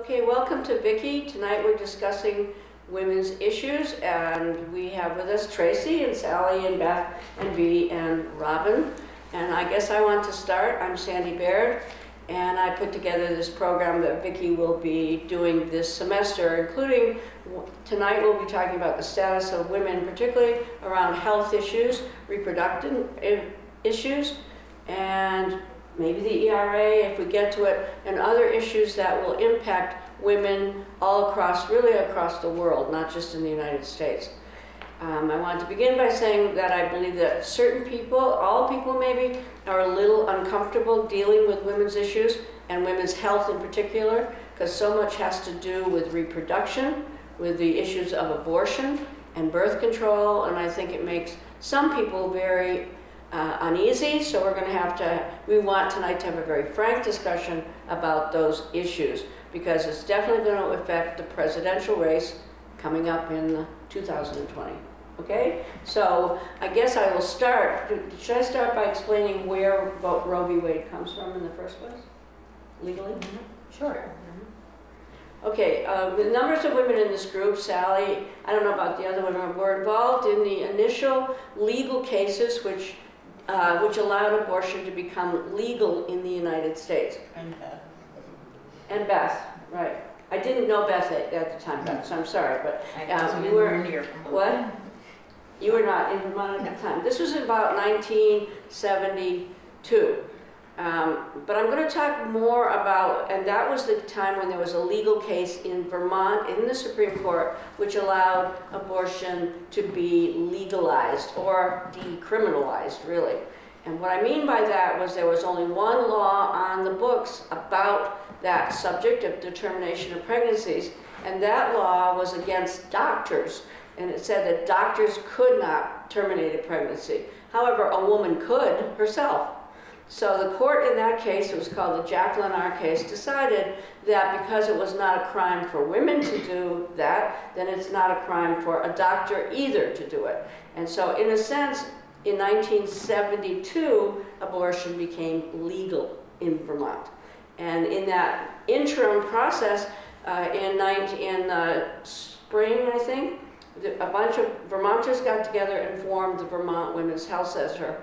Okay, welcome to Vicky. Tonight we're discussing women's issues and we have with us Tracy and Sally and Beth and Bee and Robin. And I guess I want to start. I'm Sandy Baird and I put together this program that Vicky will be doing this semester, including tonight we'll be talking about the status of women, particularly around health issues, reproductive eh, issues, and maybe the ERA if we get to it, and other issues that will impact women all across, really across the world, not just in the United States. Um, I want to begin by saying that I believe that certain people, all people maybe, are a little uncomfortable dealing with women's issues and women's health in particular, because so much has to do with reproduction, with the issues of abortion and birth control, and I think it makes some people very uh, uneasy, so we're going to have to, we want tonight to have a very frank discussion about those issues, because it's definitely going to affect the presidential race coming up in 2020. Okay, so I guess I will start. Should I start by explaining where Roe v. Wade comes from in the first place, legally? Mm -hmm. Sure. Okay, uh, the numbers of women in this group, Sally, I don't know about the other women, were involved in the initial legal cases which, uh, which allowed abortion to become legal in the United States. And Beth. And Beth, right. I didn't know Beth at, at the time, Beth, so I'm sorry, but uh, you were near. What? You were not in Vermont at the time. This was about 1972. Um, but I'm going to talk more about, and that was the time when there was a legal case in Vermont in the Supreme Court which allowed abortion to be legalized or decriminalized, really. And what I mean by that was there was only one law on the books about that subject of determination of pregnancies, and that law was against doctors and it said that doctors could not terminate a pregnancy. However, a woman could herself. So the court in that case, it was called the Jacqueline R case, decided that because it was not a crime for women to do that, then it's not a crime for a doctor either to do it. And so in a sense, in 1972, abortion became legal in Vermont. And in that interim process, uh, in, 19, in uh, spring, I think, a bunch of Vermonters got together and formed the Vermont Women's Health Center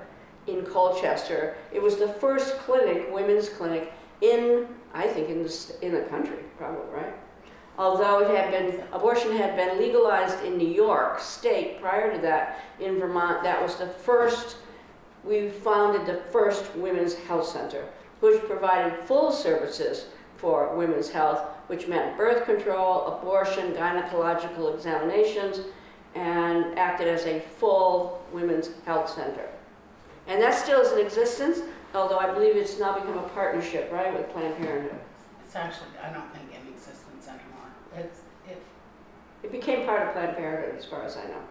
in Colchester. It was the first clinic, women's clinic, in, I think, in the, in the country, probably, right? Although it had been, abortion had been legalized in New York State prior to that, in Vermont, that was the first, we founded the first women's health center, which provided full services for women's health, which meant birth control, abortion, gynecological examinations, and acted as a full women's health center. And that still is in existence, although I believe it's now become a partnership, right, with Planned Parenthood. It's actually, I don't think in existence anymore. It's, it, it became part of Planned Parenthood, as far as I know.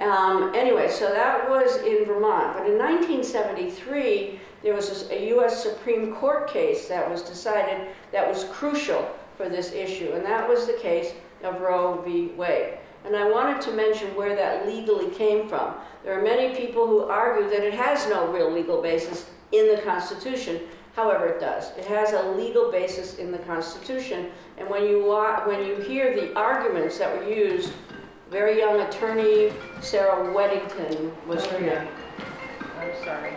Um, anyway, so that was in Vermont. But in 1973, there was a U.S. Supreme Court case that was decided that was crucial for this issue, and that was the case of Roe v. Wade. And I wanted to mention where that legally came from. There are many people who argue that it has no real legal basis in the Constitution. However, it does. It has a legal basis in the Constitution. And when you, when you hear the arguments that were used, very young attorney Sarah Weddington was oh, here. I'm sorry.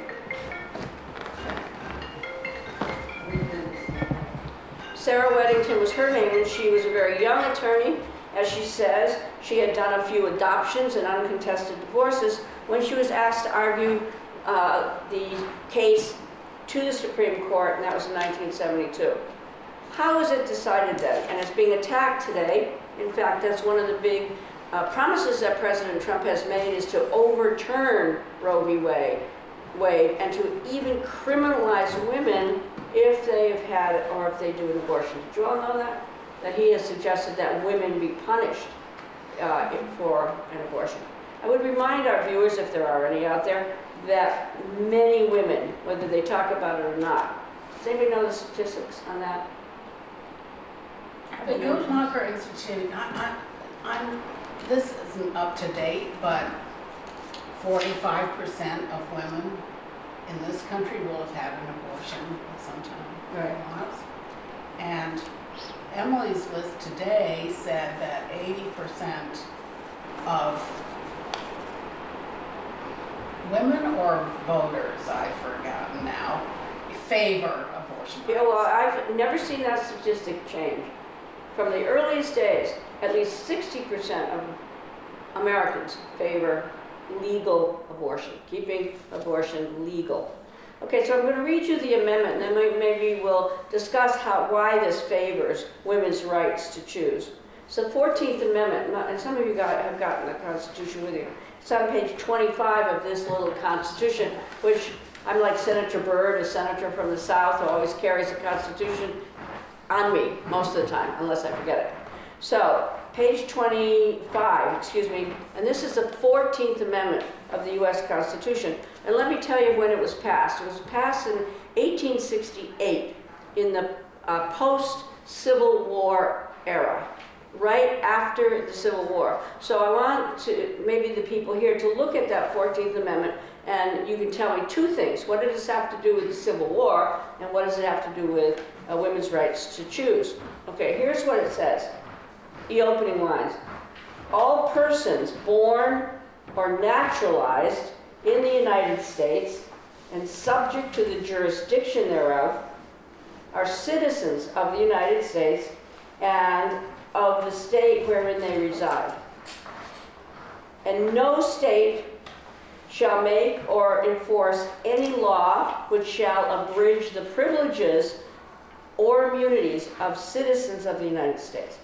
Sarah Weddington was her name, and she was a very young attorney. As she says, she had done a few adoptions and uncontested divorces when she was asked to argue uh, the case to the Supreme Court, and that was in 1972. How was it decided then? And it's being attacked today. In fact, that's one of the big uh, promises that President Trump has made is to overturn Roe v. Wade, Wade and to even criminalize women if they've had or if they do an abortion. Did you all know that? That he has suggested that women be punished uh, for an abortion. I would remind our viewers, if there are any out there, that many women, whether they talk about it or not, does anybody know the statistics on that? The Guttmacher Institute, I, I, I'm, this isn't up to date, but 45% of women in this country will have had an abortion sometime. some time. Right. And Emily's list today said that eighty percent of women or voters, I've forgotten now, favor abortion Yeah, well. I've never seen that statistic change. From the earliest days, at least sixty percent of Americans favor legal abortion, keeping abortion legal. Okay, so I'm going to read you the amendment, and then maybe we'll discuss how, why this favors women's rights to choose. So Fourteenth Amendment, and some of you got, have gotten the Constitution with you. It's on page twenty-five of this little Constitution, which I'm like Senator Byrd, a senator from the South who always carries the Constitution on me most of the time, unless I forget it. So, page 25, excuse me, and this is the 14th Amendment of the U.S. Constitution. And let me tell you when it was passed. It was passed in 1868 in the uh, post-Civil War era, right after the Civil War. So I want to, maybe the people here, to look at that 14th Amendment and you can tell me two things. What does this have to do with the Civil War and what does it have to do with uh, women's rights to choose? Okay, here's what it says. The opening lines. All persons born or naturalized in the United States and subject to the jurisdiction thereof are citizens of the United States and of the state wherein they reside. And no state shall make or enforce any law which shall abridge the privileges or immunities of citizens of the United States.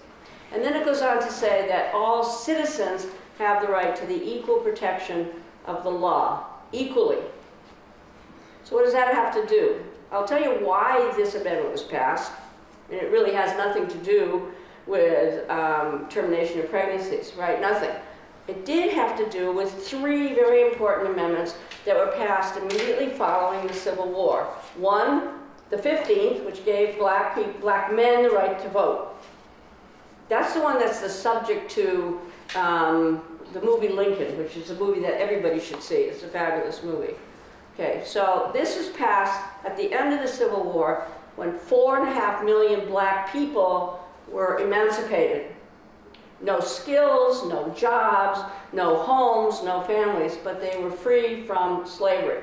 And then it goes on to say that all citizens have the right to the equal protection of the law, equally. So what does that have to do? I'll tell you why this amendment was passed, and it really has nothing to do with um, termination of pregnancies, right? Nothing. It did have to do with three very important amendments that were passed immediately following the Civil War. One, the 15th, which gave black people, black men the right to vote. That's the one that's the subject to um, the movie Lincoln, which is a movie that everybody should see. It's a fabulous movie. Okay, so this was passed at the end of the Civil War when four and a half million black people were emancipated. No skills, no jobs, no homes, no families, but they were free from slavery.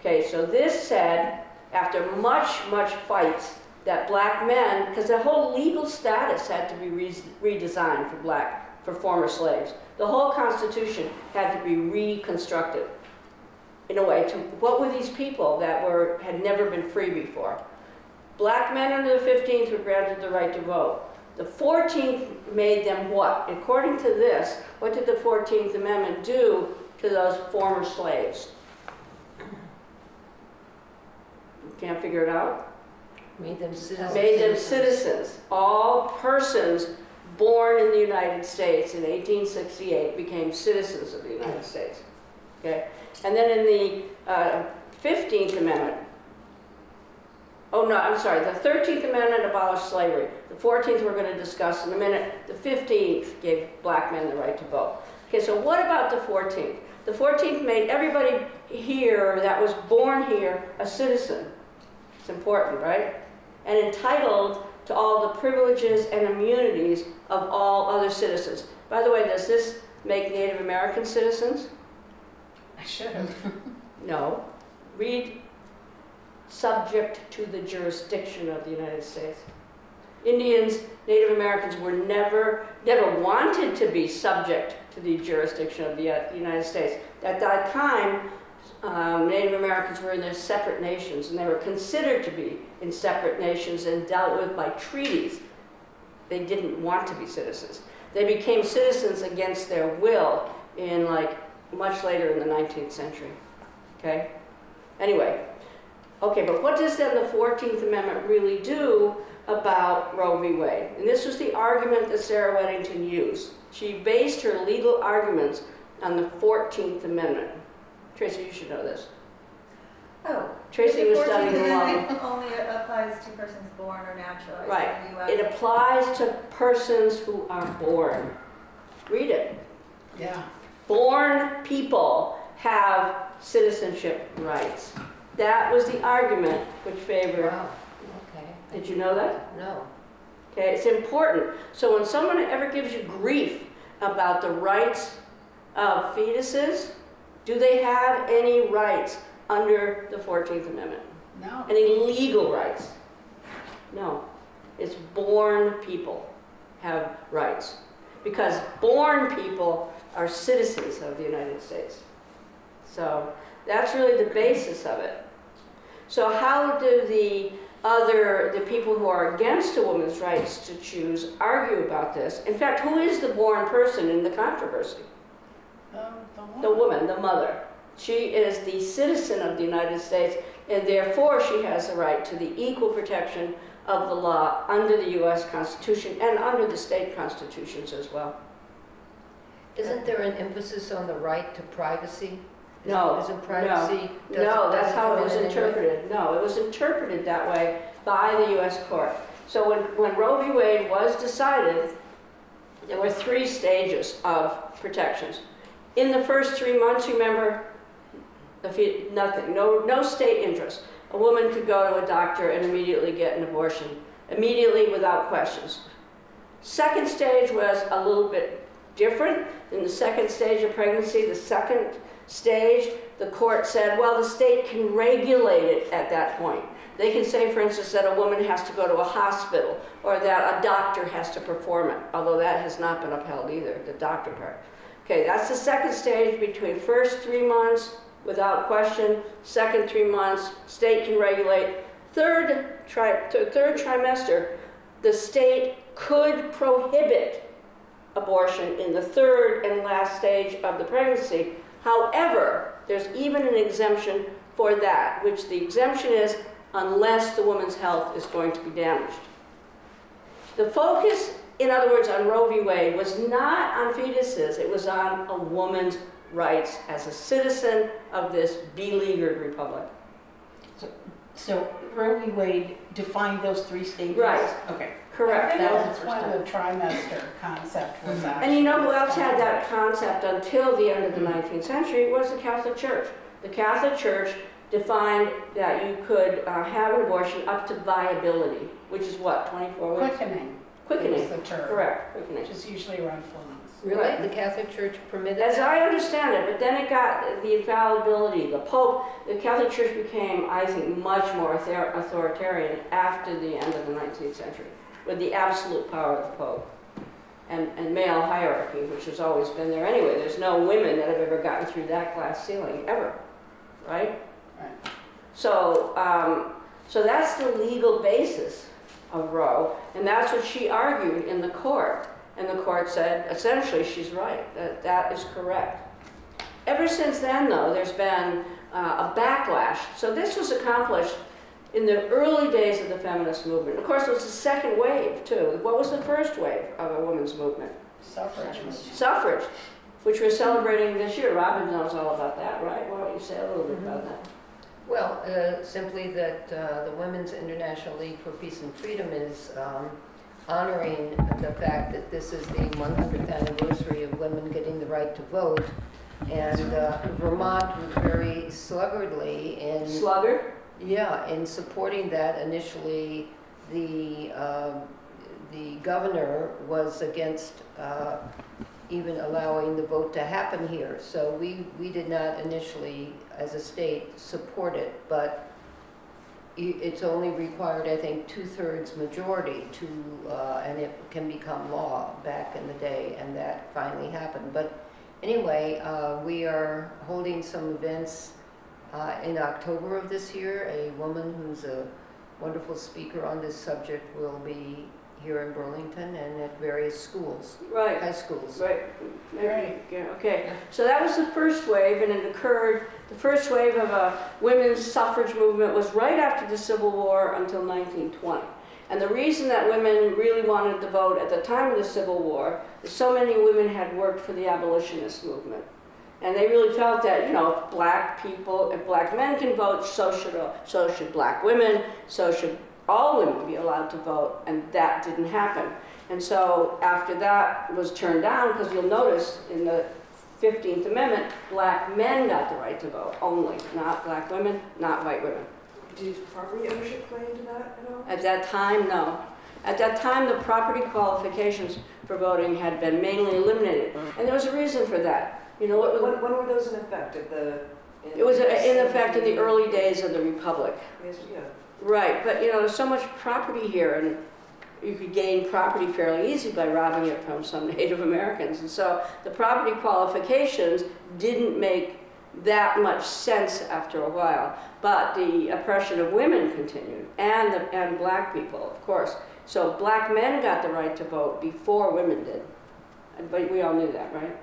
Okay, so this said, after much, much fights, that black men, because the whole legal status had to be re redesigned for black, for former slaves. The whole Constitution had to be reconstructed in a way to, what were these people that were, had never been free before? Black men under the 15th were granted the right to vote. The 14th made them what? According to this, what did the 14th Amendment do to those former slaves? You can't figure it out? Made them citizens. Made them citizens. All persons born in the United States in 1868 became citizens of the United States. Okay? And then in the uh, 15th Amendment, oh no, I'm sorry, the 13th Amendment abolished slavery. The 14th we're going to discuss in a minute. The 15th gave black men the right to vote. Okay, so what about the 14th? The 14th made everybody here that was born here a citizen. It's important, right? And entitled to all the privileges and immunities of all other citizens. By the way, does this make Native American citizens? I should have. No. Read subject to the jurisdiction of the United States. Indians, Native Americans were never, never wanted to be subject to the jurisdiction of the uh, United States. At that time, um, Native Americans were in their separate nations and they were considered to be in separate nations and dealt with by treaties. They didn't want to be citizens. They became citizens against their will in like much later in the 19th century. Okay? Anyway, okay, but what does then the 14th Amendment really do about Roe v. Wade? And this was the argument that Sarah Weddington used. She based her legal arguments on the 14th Amendment. Tracy, you should know this. Oh. Tracy the was studying the law. Amendment Only applies to persons born or naturalized Right. in the U.S. It applies to persons who are born. Read it. Yeah. Born people have citizenship rights. That was the argument which favored. Wow, okay. Did you know that? No. Okay, it's important. So when someone ever gives you grief about the rights of fetuses, do they have any rights under the 14th Amendment? No. Any legal rights? No. It's born people have rights. Because born people are citizens of the United States. So that's really the basis of it. So how do the other, the people who are against a woman's rights to choose argue about this? In fact, who is the born person in the controversy? The, The woman, the mother. She is the citizen of the United States, and therefore she has the right to the equal protection of the law under the U.S. Constitution and under the state constitutions as well. Isn't there an emphasis on the right to privacy? Is- No, Isn't privacy? does- No, that's how it was anyway? interpreted. No, it was interpreted that way by the U.S. court. So when, when Roe v. Wade was decided, there were three stages of protections. In the first three months, remember, you, nothing, no, no state interest. A woman could go to a doctor and immediately get an abortion, immediately without questions. Second stage was a little bit different. In the second stage of pregnancy, the second stage, the court said, well, the state can regulate it at that point. They can say, for instance, that a woman has to go to a hospital or that a doctor has to perform it, although that has not been upheld either, the doctor part. Okay, that's the second stage between first three months without question, second three months, state can regulate. Third, tri- third trimester, the state could prohibit abortion in the third and last stage of the pregnancy. However, there's even an exemption for that, which the exemption is unless the woman's health is going to be damaged. The focus, in other words, on Roe v. Wade was not on fetuses, it was on a woman's rights as a citizen of this beleaguered republic. So Roe v. Wade defined those three stages? Right. Okay. Correct. That was the when time. the trimester concept was actually. And you know who else had that concept until the end of the 19th century? Was the Catholic Church. The Catholic Church defined that you could uh, have an abortion up to viability, which is what, 24 weeks? Quickening. Quickening. Is the term. Correct, quickening. Which is usually around four months. Really? Right. The Catholic Church permitted As that? I understand it, but then it got the infallibility, the Pope, the Catholic Church became, I think, much more authoritarian after the end of the 19th century, with the absolute power of the Pope and, and male hierarchy, which has always been there anyway. There's no women that have ever gotten through that glass ceiling, ever, right? Right. So, um, so that's the legal basis of Roe, and that's what she argued in the court. And the court said, essentially, she's right, that that is correct. Ever since then, though, there's been uh, a backlash. So this was accomplished in the early days of the feminist movement. Of course, it was the second wave, too. What was the first wave of a women's movement? Suffrage. Suffrage, which we're celebrating this year. Robin knows all about that, right? Why don't you say a little bit about that? Well, uh, simply that uh, the Women's International League for Peace and Freedom is um, honoring the fact that this is the 100th anniversary of women getting the right to vote. And uh, Vermont was very sluggardly in Sluggard? Yeah, in supporting that initially, the, um, the governor was against uh, even allowing the vote to happen here. So we, we did not initially, as a state, support it, but it's only required, I think, two-thirds majority to, uh, and it can become law back in the day, and that finally happened. But anyway, uh, we are holding some events uh, in October of this year, a woman who's a wonderful speaker on this subject will be here in Burlington and at various schools, Right. high schools. Right. Right. Yeah, Okay, so that was the first wave, and it occurred, the first wave of a women's suffrage movement was right after the Civil War until 1920. And the reason that women really wanted to vote at the time of the Civil War is so many women had worked for the abolitionist movement. And they really felt that, you know, if black people, if black men can vote, so should, so should black women, so should all women be allowed to vote, and that didn't happen. And so after that was turned down, because you'll notice in the 15th Amendment, black men got the right to vote only, not black women, not white women. Did property ownership play into that at all? At that time, no. At that time, the property qualifications for voting had been mainly eliminated, and there was a reason for that. You know, it When, when were those in effect, at the? it was uh, in effect in the early days of the republic. Yes, Yeah. Right, but you know, there's so much property here, and you could gain property fairly easy by robbing it from some Native Americans. And so the property qualifications didn't make that much sense after a while. But the oppression of women continued, and the, and black people, of course. So black men got the right to vote before women did. But we all knew that, right?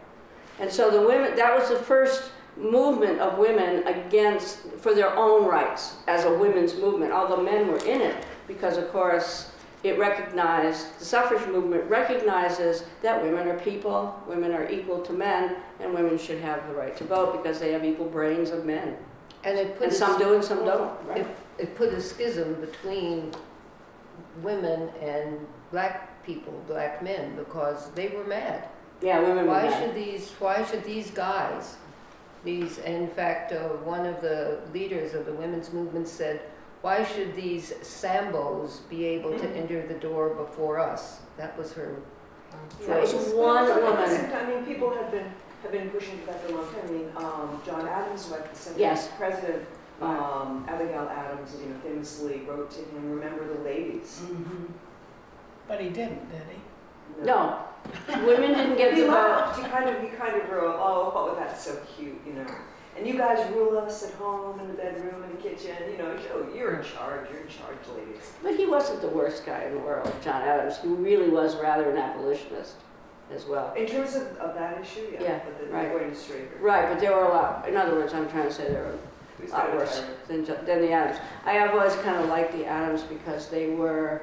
And so the women, that was the first movement of women against, for their own rights as a women's movement, although men were in it, because of course, it recognized, the suffrage movement recognizes that women are people, women are equal to men, and women should have the right to vote because they have equal brains of men. And it put And some do and some don't, right? It, it put a schism between women and black people, black men, because they were mad. Yeah, women were Why should these, why should these guys, these, in fact, uh, one of the leaders of the women's movement said, why should these Sambos be able to Mm-hmm. enter the door before us? That was her That was one woman. I mean, people have been, have been pushing for that for a long time. I mean, um, John Adams, like the Senate Yes. president, um, Abigail Adams, you know, famously wrote to him, remember the ladies. Mhm. But he didn't, did he? No, women didn't get He the vote. he kind of, he kind of wrote, oh, oh, that's so cute, you know. And you guys rule us at home, in the bedroom, in the kitchen, you know, oh, you're in charge, you're in charge, ladies. But he wasn't the worst guy in the world, John Adams. He really was rather an abolitionist as well. In terms of, of that issue, yeah, Yeah, but the, right. Right, but there were a lot, in other words, I'm trying to say there were a lot worse than, than the Adams. I have always kind of liked the Adams because they were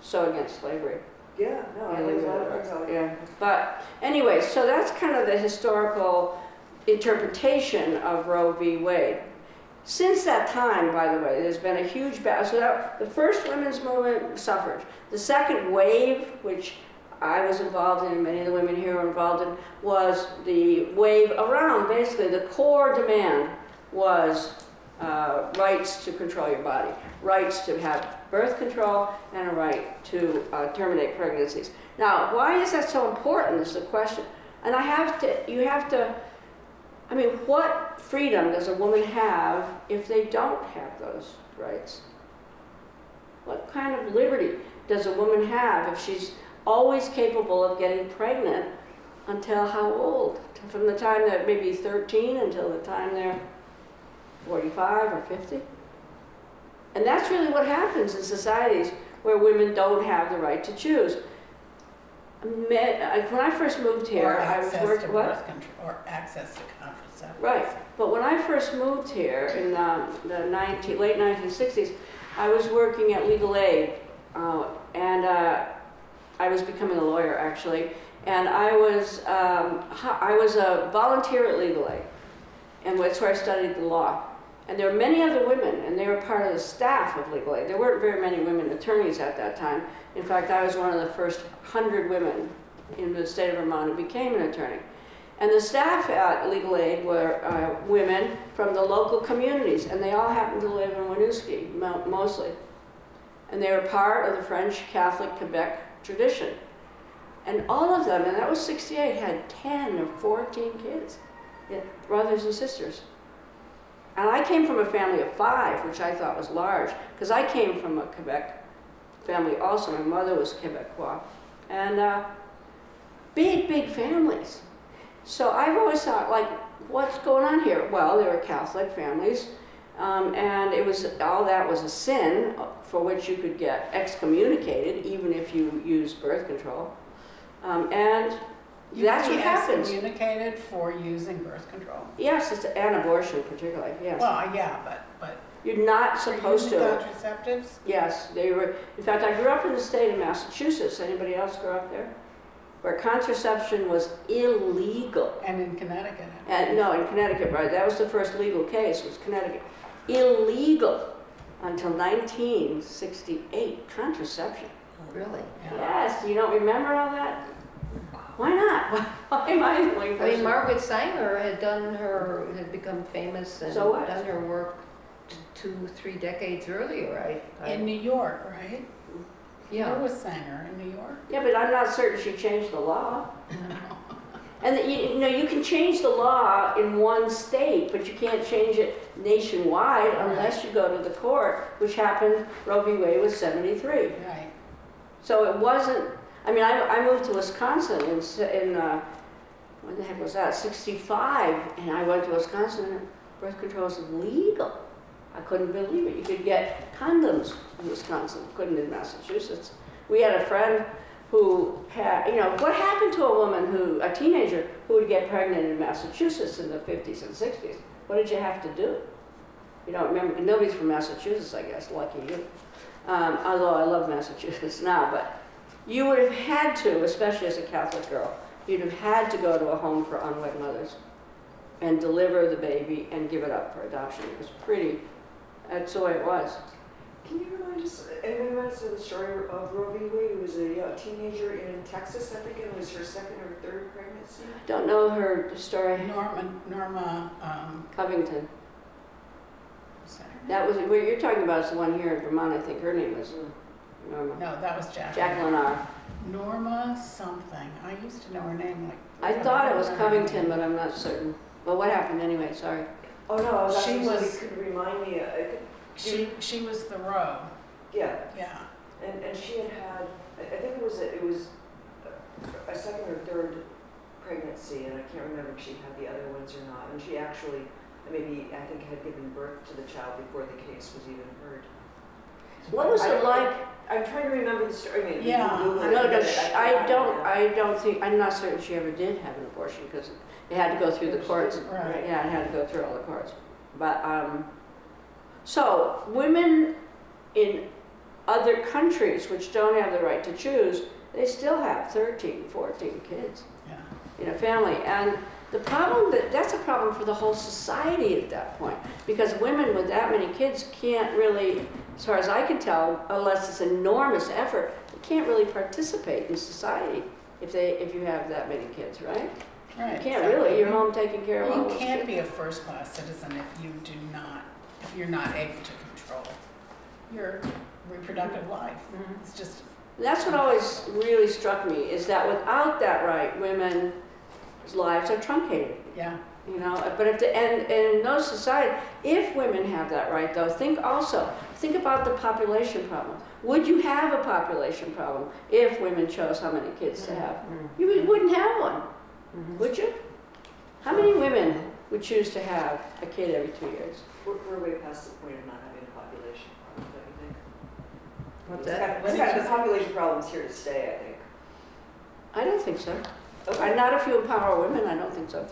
so against slavery. Yeah, no, I was a lot of things yeah. But anyway, so that's kind of the historical interpretation of Roe v. Wade. Since that time, by the way, there's been a huge battle. So that, the first women's movement, suffrage. The second wave, which I was involved in, and many of the women here were involved in, was the wave around, basically, the core demand was uh, rights to control your body, rights to have birth control, and a right to uh, terminate pregnancies. Now, why is that so important is the question. And I have to, you have to, I mean, what freedom does a woman have if they don't have those rights? What kind of liberty does a woman have if she's always capable of getting pregnant until how old? From the time that maybe 13 until the time they're 45 or 50? And that's really what happens in societies where women don't have the right to choose. When I first moved here, I was access to working, what? birth control, or access to contraception. Right, but when I first moved here in um, the 19, late 1960s, I was working at Legal Aid, uh, and uh, I was becoming a lawyer actually, and I was um, I was a volunteer at Legal Aid, and that's where I studied the law. And there were many other women, and they were part of the staff of Legal Aid. There weren't very many women attorneys at that time. In fact, I was one of the first hundred women in the state of Vermont who became an attorney. And the staff at Legal Aid were uh, women from the local communities, and they all happened to live in Winooski, mostly. And they were part of the French Catholic Quebec tradition. And all of them, and that was 68, had 10 or 14 kids, brothers and sisters. And I came from a family of five, which I thought was large, because I came from a Quebec family also. My mother was Quebecois. And uh, big, big families. So I've always thought, like, what's going on here? Well, there were Catholic families, um, and it was all that was a sin for which you could get excommunicated, even if you used birth control. Um, and You that's what happens. excommunicated for using birth control. Yes, it's an abortion, particularly. Yes, Well, yeah, but, but you're not supposed to. contraceptives? Yes, they were. In fact, I grew up in the state of Massachusetts. Anybody else grow up there? Where contraception was illegal. And in Connecticut. And, no, in Connecticut, right, that was the first legal case, was Connecticut. Illegal until 1968, contraception. Oh, really? Yeah. Yes, you don't remember all that? Why not? Why am I the only I mean, person? Margaret Sanger had done her, had become famous and So what? done her work t- two, three decades earlier, I, In I, New York, right? Yeah. Where was Sanger, in New York? Yeah, but I'm not certain she changed the law. And that you, you know, you can change the law in one state, but you can't change it nationwide unless you go to the court, which happened, Roe v. Wade was 73. Right. So it wasn't, I mean, I, I moved to Wisconsin in, in, uh, when the heck was that, 65, and I went to Wisconsin, and birth control was legal. I couldn't believe it. You could get condoms in Wisconsin, couldn't in Massachusetts. We had a friend who had, you know, what happened to a woman who, a teenager, who would get pregnant in Massachusetts in the 50s and 60s? What did you have to do? You don't remember, nobody's from Massachusetts, I guess, lucky you. Um, although I love Massachusetts now, but you would have had to, especially as a Catholic girl, you'd have had to go to a home for unwed mothers and deliver the baby and give it up for adoption. It was pretty, that's the way it was. Can you remind us, anyone remind us of the story of Roe v. Wade? It was a uh, teenager in Texas, I think, and it was her second or third pregnancy. I Don't know her story. Norma, Norma, um, Covington. what's that? That was, what you're talking about is the one here in Vermont, I think her name was Norma. No, that was Jacqueline. Jacqueline R. Norma something. I used to know her name like. I thought it was Covington, but I'm not certain. But what happened anyway, sorry. Oh, no, I was She asking was- if could remind me, uh, I could- She, she was the Roe, yeah, yeah. and, and she had had, I I think it was, a- it was a- a second or third pregnancy, and I can't remember if she had the other ones or not, and she actually, maybe, I think had given birth to the child before the case was even heard. What was I it like? I'm trying to remember the story, I mean, Yeah, can Google it, No, no, but sh- I don't. I don't think, I'm not certain she ever did have an abortion because it had to go through the courts. Right. Yeah, it had to go through all the courts. But, um, so women in other countries which don't have the right to choose, they still have 13, 14 kids Yeah. in a family. And the problem that, that's a problem for the whole society at that point. Because women with that many kids can't really, as far as I can tell, unless it's enormous effort, they can't really participate in society if they, if you have that many kids, right? Right. You can't exactly. really, you're home taking care of all You can't be a first-class citizen if you do not, if you're not able to control your reproductive life. Mhm. It's just, That's what always really struck me, is that without that right, women's lives are truncated. yeah, You know, but if the, and, and in those society, if women have that right though, think also, think about the population problem. Would you have a population problem if women chose how many kids to have? Mm-hmm. Mm-hmm. You would- wouldn't have one, mm-hmm. would you? How many women would choose to have a kid every two years? We're, we're way past the point of not having a population problem, don't you think? What's that? kind of- What It's did kind of, the say? population problem's here to stay, I think. I don't think so. Okay. I- Not if you empower women, I don't think so.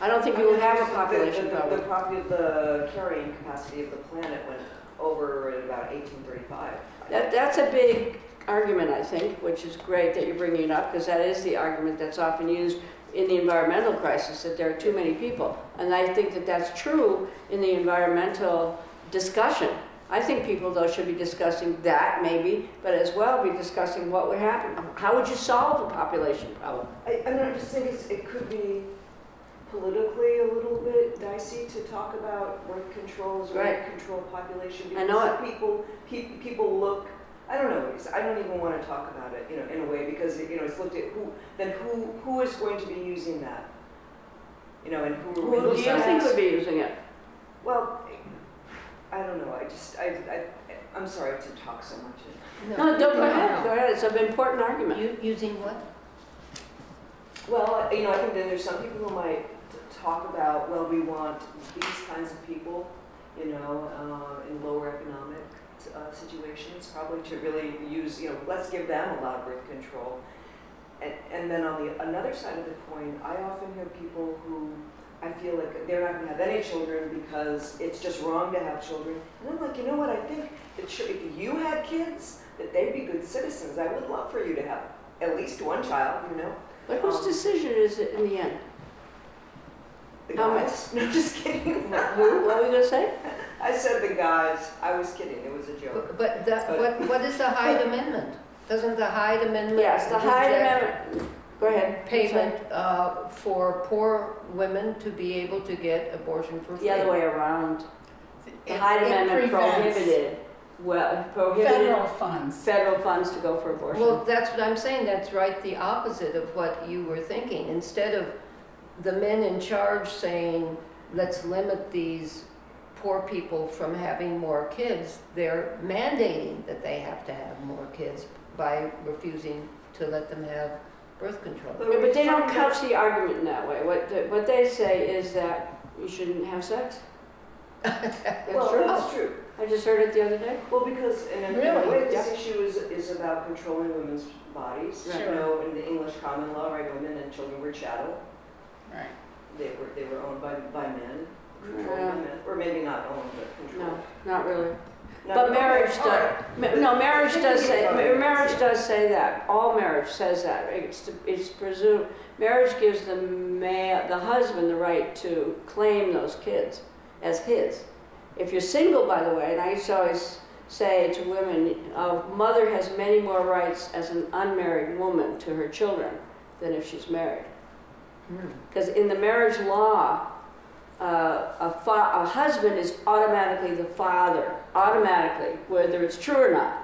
I don't think you will have a population the- the- problem. The the carrying capacity of the planet went over at about eighteen thirty-five. That, that's a big argument, I think, which is great that you're bringing it up, because that is the argument that's often used in the environmental crisis, that there are too many people. And I think that that's true in the environmental discussion. I think people, though, should be discussing that, maybe, but as well be discussing what would happen. How would you solve a population problem? I, I mean, I just think it's, it could be politically a little bit dicey to talk about birth controls or Right. control population. I know because People, pe- people look, I don't know, I don't even want to talk about it, you know, in a way, because, you know, it's looked at who, then who, who is going to be using that? You know, and who? Who do you think would be using it? Well, I don't know, I just, I, I, I'm sorry to talk so much. No, don't, go ahead, go ahead, it's an important argument. You, using what? Well, you know, I think that there's some people who might talk about, well, we want these kinds of people, you know, uh, in lower economic uh, situations, probably to really use, you know, let's give them a lot of birth control. And, and then on the another side of the coin, I often hear people who I feel like they're not going to have any children because it's just wrong to have children. And I'm like, you know what? I think that if you had kids, that they'd be good citizens. I would love for you to have at least one child, you know. But whose Um, decision is it in the end? The How much? guys? No, just kidding. Who, what were you gonna say? I said the guys. I was kidding. It was a joke. But- But that, what, what is the Hyde Amendment? Doesn't the Hyde Amendment? Yes, the Hyde Amendment, go ahead. Payment, uh, for poor women to be able to get abortion for free? The other way around. The Hyde Amendment prohibited well, prohibited Federal funds. federal funds to go for abortion. Well, that's what I'm saying, that's right, the opposite of what you were thinking. Instead of the men in charge saying, let's limit these poor people from having more kids, they're mandating that they have to have more kids by refusing to let them have birth control. Yeah, But they don't couch the argument in that way. What, the- what they say is that you shouldn't have sex. That's Well, true. that's true. I just heard it the other day. Well, because in a, a Really? way, this Yeah. issue is, is about controlling women's bodies. Right. You know, in the English common law, right, women and children were chattel. Right. They were, they were owned by, by men, mm-hmm. controlled by men, or maybe not owned, but controlled. No, not really. No, But marriage does, no, marriage does say, can ma- vote. marriage does say that. All marriage says that. It's, it's presumed, marriage gives the ma, the husband the right to claim those kids as his. If you're single, by the way, and I used to always say to women, a mother has many more rights as an unmarried woman to her children than if she's married. Hmm. Because in the marriage law, uh, a, fa- a husband is automatically the father, automatically, whether it's true or not.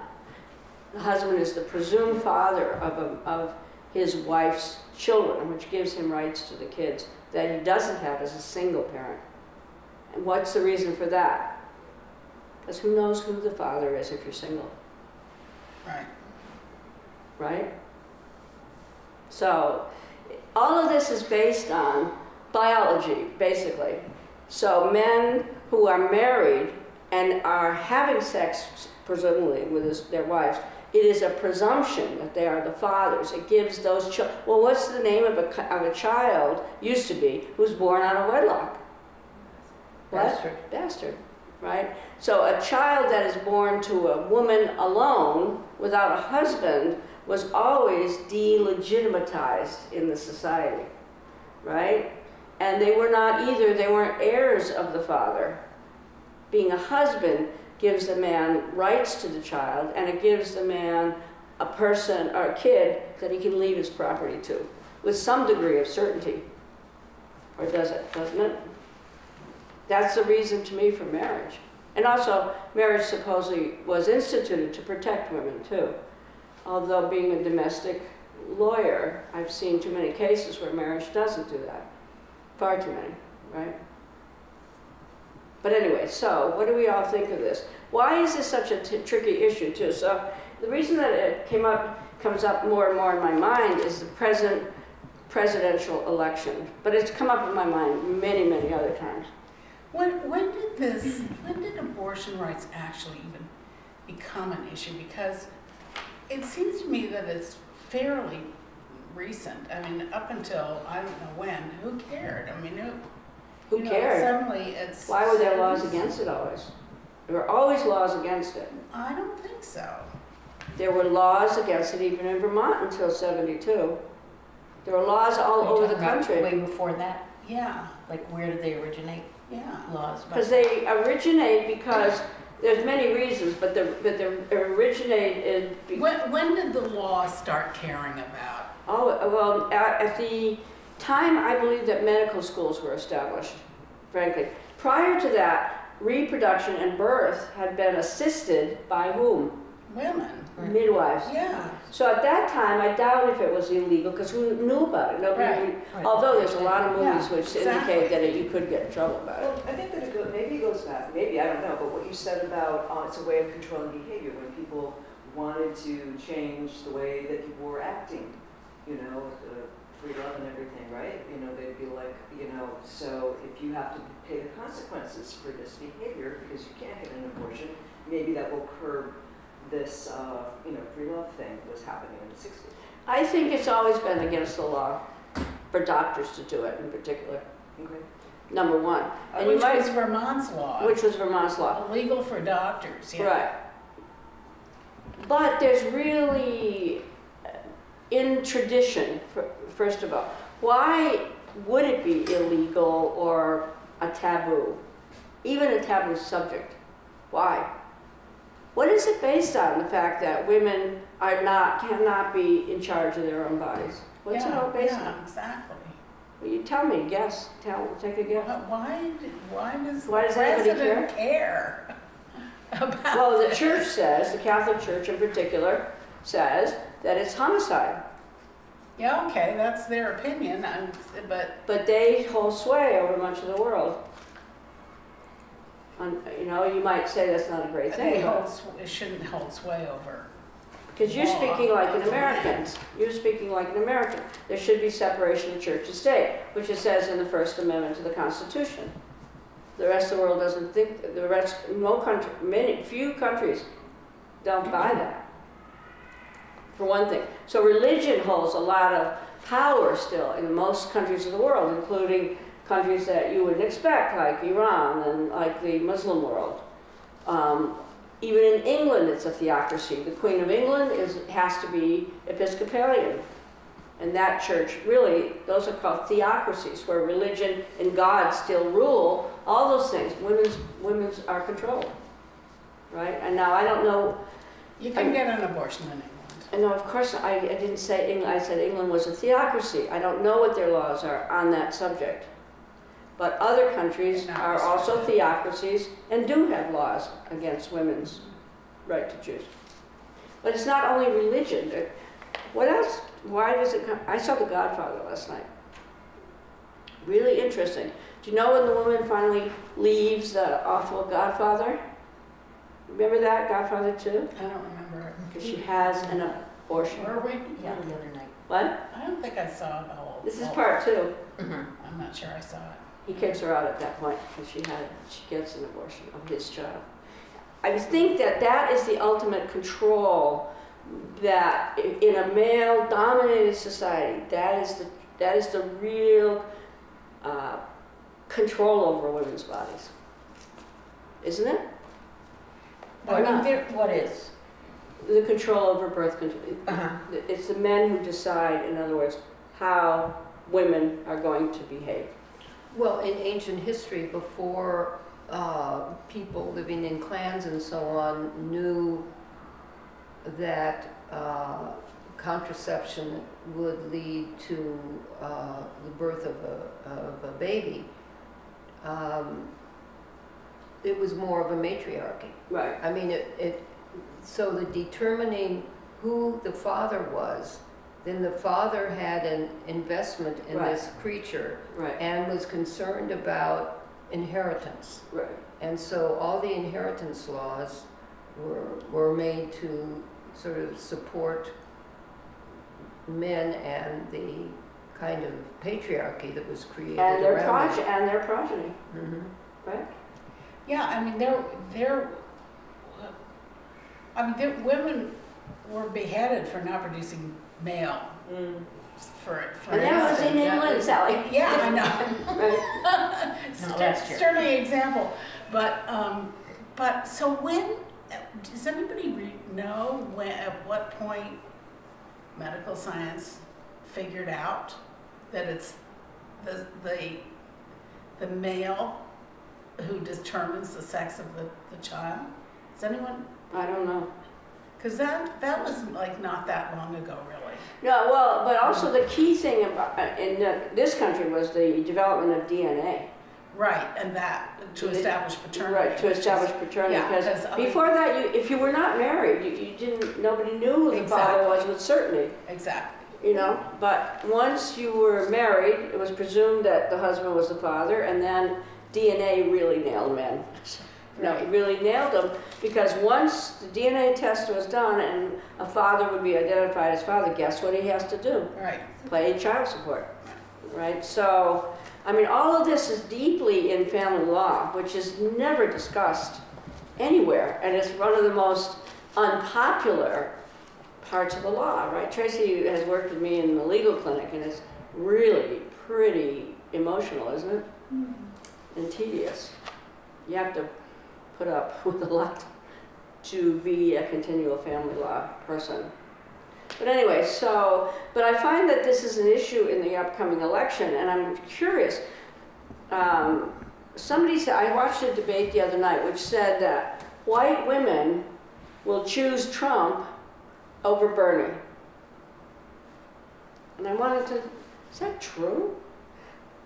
The husband is the presumed father of, a, of his wife's children, which gives him rights to the kids that he doesn't have as a single parent. And what's the reason for that? Because who knows who the father is if you're single? Right. right? So, all of this is based on biology, basically. So, men who are married and are having sex, presumably with his, their wives, it is a presumption that they are the fathers. It gives those children. Well, what's the name of a, of a child, used to be, who's born out of wedlock? What? Bastard. Bastard, right? So a child that is born to a woman alone without a husband was always delegitimatized in the society, right? And they were not either, they weren't heirs of the father. Being a husband gives the man rights to the child and it gives the man a person or a kid that he can leave his property to with some degree of certainty. Or does it, doesn't it? That's the reason to me for marriage. And also, marriage supposedly was instituted to protect women too. Although being a domestic lawyer, I've seen too many cases where marriage doesn't do that. Far too many, right? But anyway, so what do we all think of this? Why is this such a tricky issue too? So the reason that it came up, comes up more and more in my mind is the present presidential election. But it's come up in my mind many, many other times. When, when did this, when did abortion rights actually even become an issue? Because it seems to me that it's fairly recent. I mean, up until, I don't know when, who cared? I mean, who? Who you know. Suddenly it's. Why were there laws against it always? There were always laws against it. I don't think so. There were laws against it even in Vermont until 72. There were laws all over the country. Way before that, Yeah, like where did they originate yeah. laws? Because they originate because, there's many reasons, but the, but they originated, be- When, when did the law start caring about? Oh, well, at, at the time, I believe that medical schools were established, frankly. Prior to that, reproduction and birth had been assisted by whom? Women, Midwives. yeah. So at that time, I doubt if it was illegal, because who knew about it? Nobody, Right, knew- right. although there's a lot of movies Yeah, which exactly. indicate that it- you could get in trouble about it. Well, I think that it goes, maybe it goes back, maybe, I don't know, but what you said about, uh, it's a way of controlling behavior, when people wanted to change the way that people were acting, you know, uh, free love and everything, right? You know, they'd be like, you know, so if you have to pay the consequences for this behavior, because you can't get an abortion, maybe that will curb this, uh, you know, free love thing that was happening in the sixties. I think it's always been against the law for doctors to do it in particular, Okay. number one. And you Which might- was Vermont's law. Which was Vermont's law. Illegal for doctors, yeah. Right. But there's really, uh, in tradition, first of all, why would it be illegal or a taboo? Even a taboo subject? Why? What is it based on, the fact that women are not, cannot be in charge of their own bodies? What's it Yeah, all based yeah, on? Exactly. Well, you tell me, guess, tell, take a guess. Why, why does Why does anybody president care? about Well, the church says, the Catholic Church in particular, says that it's homicide. Yeah, okay, that's their opinion, I'm, but But they hold sway over much of the world. And, you know, you might say that's not a great they thing, hold, sw- it shouldn't hold sway over. because you're law speaking like an American. You're speaking like an American. There should be separation of church and state, which it says in the First Amendment to the Constitution. The rest of the world doesn't think, the rest, no country, many, few countries don't buy that. For one thing. So religion holds a lot of power still in most countries of the world, including countries that you wouldn't expect, like Iran and like the Muslim world. Um, even in England, it's a theocracy. The Queen of England is, has to be Episcopalian. And that church, really, those are called theocracies, where religion and God still rule. All those things, women's, women's are controlled, right? And now I don't know. You can get an abortion in England. And no, of course, I, I didn't say England. I said England was a theocracy. I don't know what their laws are on that subject. But other countries are also theocracies and do have laws against women's right to choose. But it's not only religion. What else? Why does it come? I saw The Godfather last night. Really interesting. Do you know when the woman finally leaves the awful Godfather? Remember that, Godfather 2? I don't remember. Because she has an abortion. Were we? Yeah, the other night. What? I don't think I saw the whole. This is whole- part two. I'm not sure I saw it. He kicks her out at that point because she had, she gets an abortion of his child. I think that that is the ultimate control that i- in a male-dominated society, that is the, that is the real uh, control over women's bodies. Isn't it? I mean, not? there, what is? The control over birth control. Uh-huh. It's the men who decide, in other words, how women are going to behave. Well, in ancient history, before uh, people living in clans and so on knew that uh, contraception would lead to uh, the birth of a, of a baby, um, it was more of a matriarchy. Right. I mean, it, it, so the determining who the father was, then the father had an investment in Right. this creature Right. and was concerned about inheritance. Right. And so all the inheritance laws were, were made to sort of support men and the kind of patriarchy that was created And their around progeny, and their progeny, them. right? Yeah, I mean, there, there, I mean, women were beheaded for not producing male, for, for And that was in. England, Sally. Yeah, I know. Right. No, last year. Sterling example, but, um, but, so when, does anybody re- know when, at what point medical science figured out that it's the, the, the male who determines the sex of the, the child? Does anyone, I don't know. because that, that was like not that long ago, really. No, well, but also the key thing about, uh, in uh, this country was the development of DNA. Right, and that, to The- establish paternity. Right, to establish paternity, yeah, 'cause because before that, you, if you were not married, you, you didn't, nobody knew who the father was with certainty, Exactly, you know? But once you were married, it was presumed that the husband was the father, and then DNA really nailed men. No, he really nailed them, because once the DNA test was done and a father would be identified as father, guess what he has to do? right. Pay child support, right? So, I mean, all of this is deeply in family law, which is never discussed anywhere, and it's one of the most unpopular parts of the law, right? Tracy has worked with me in the legal clinic, and it's really pretty emotional, isn't it? Mm-hmm. And tedious. You have to put up with a lot to be a continual family law person. But anyway, so, but I find that this is an issue in the upcoming election, and I'm curious. Um, somebody said, I watched a debate the other night which said that white women will choose Trump over Bernie. And I wanted to, is that true?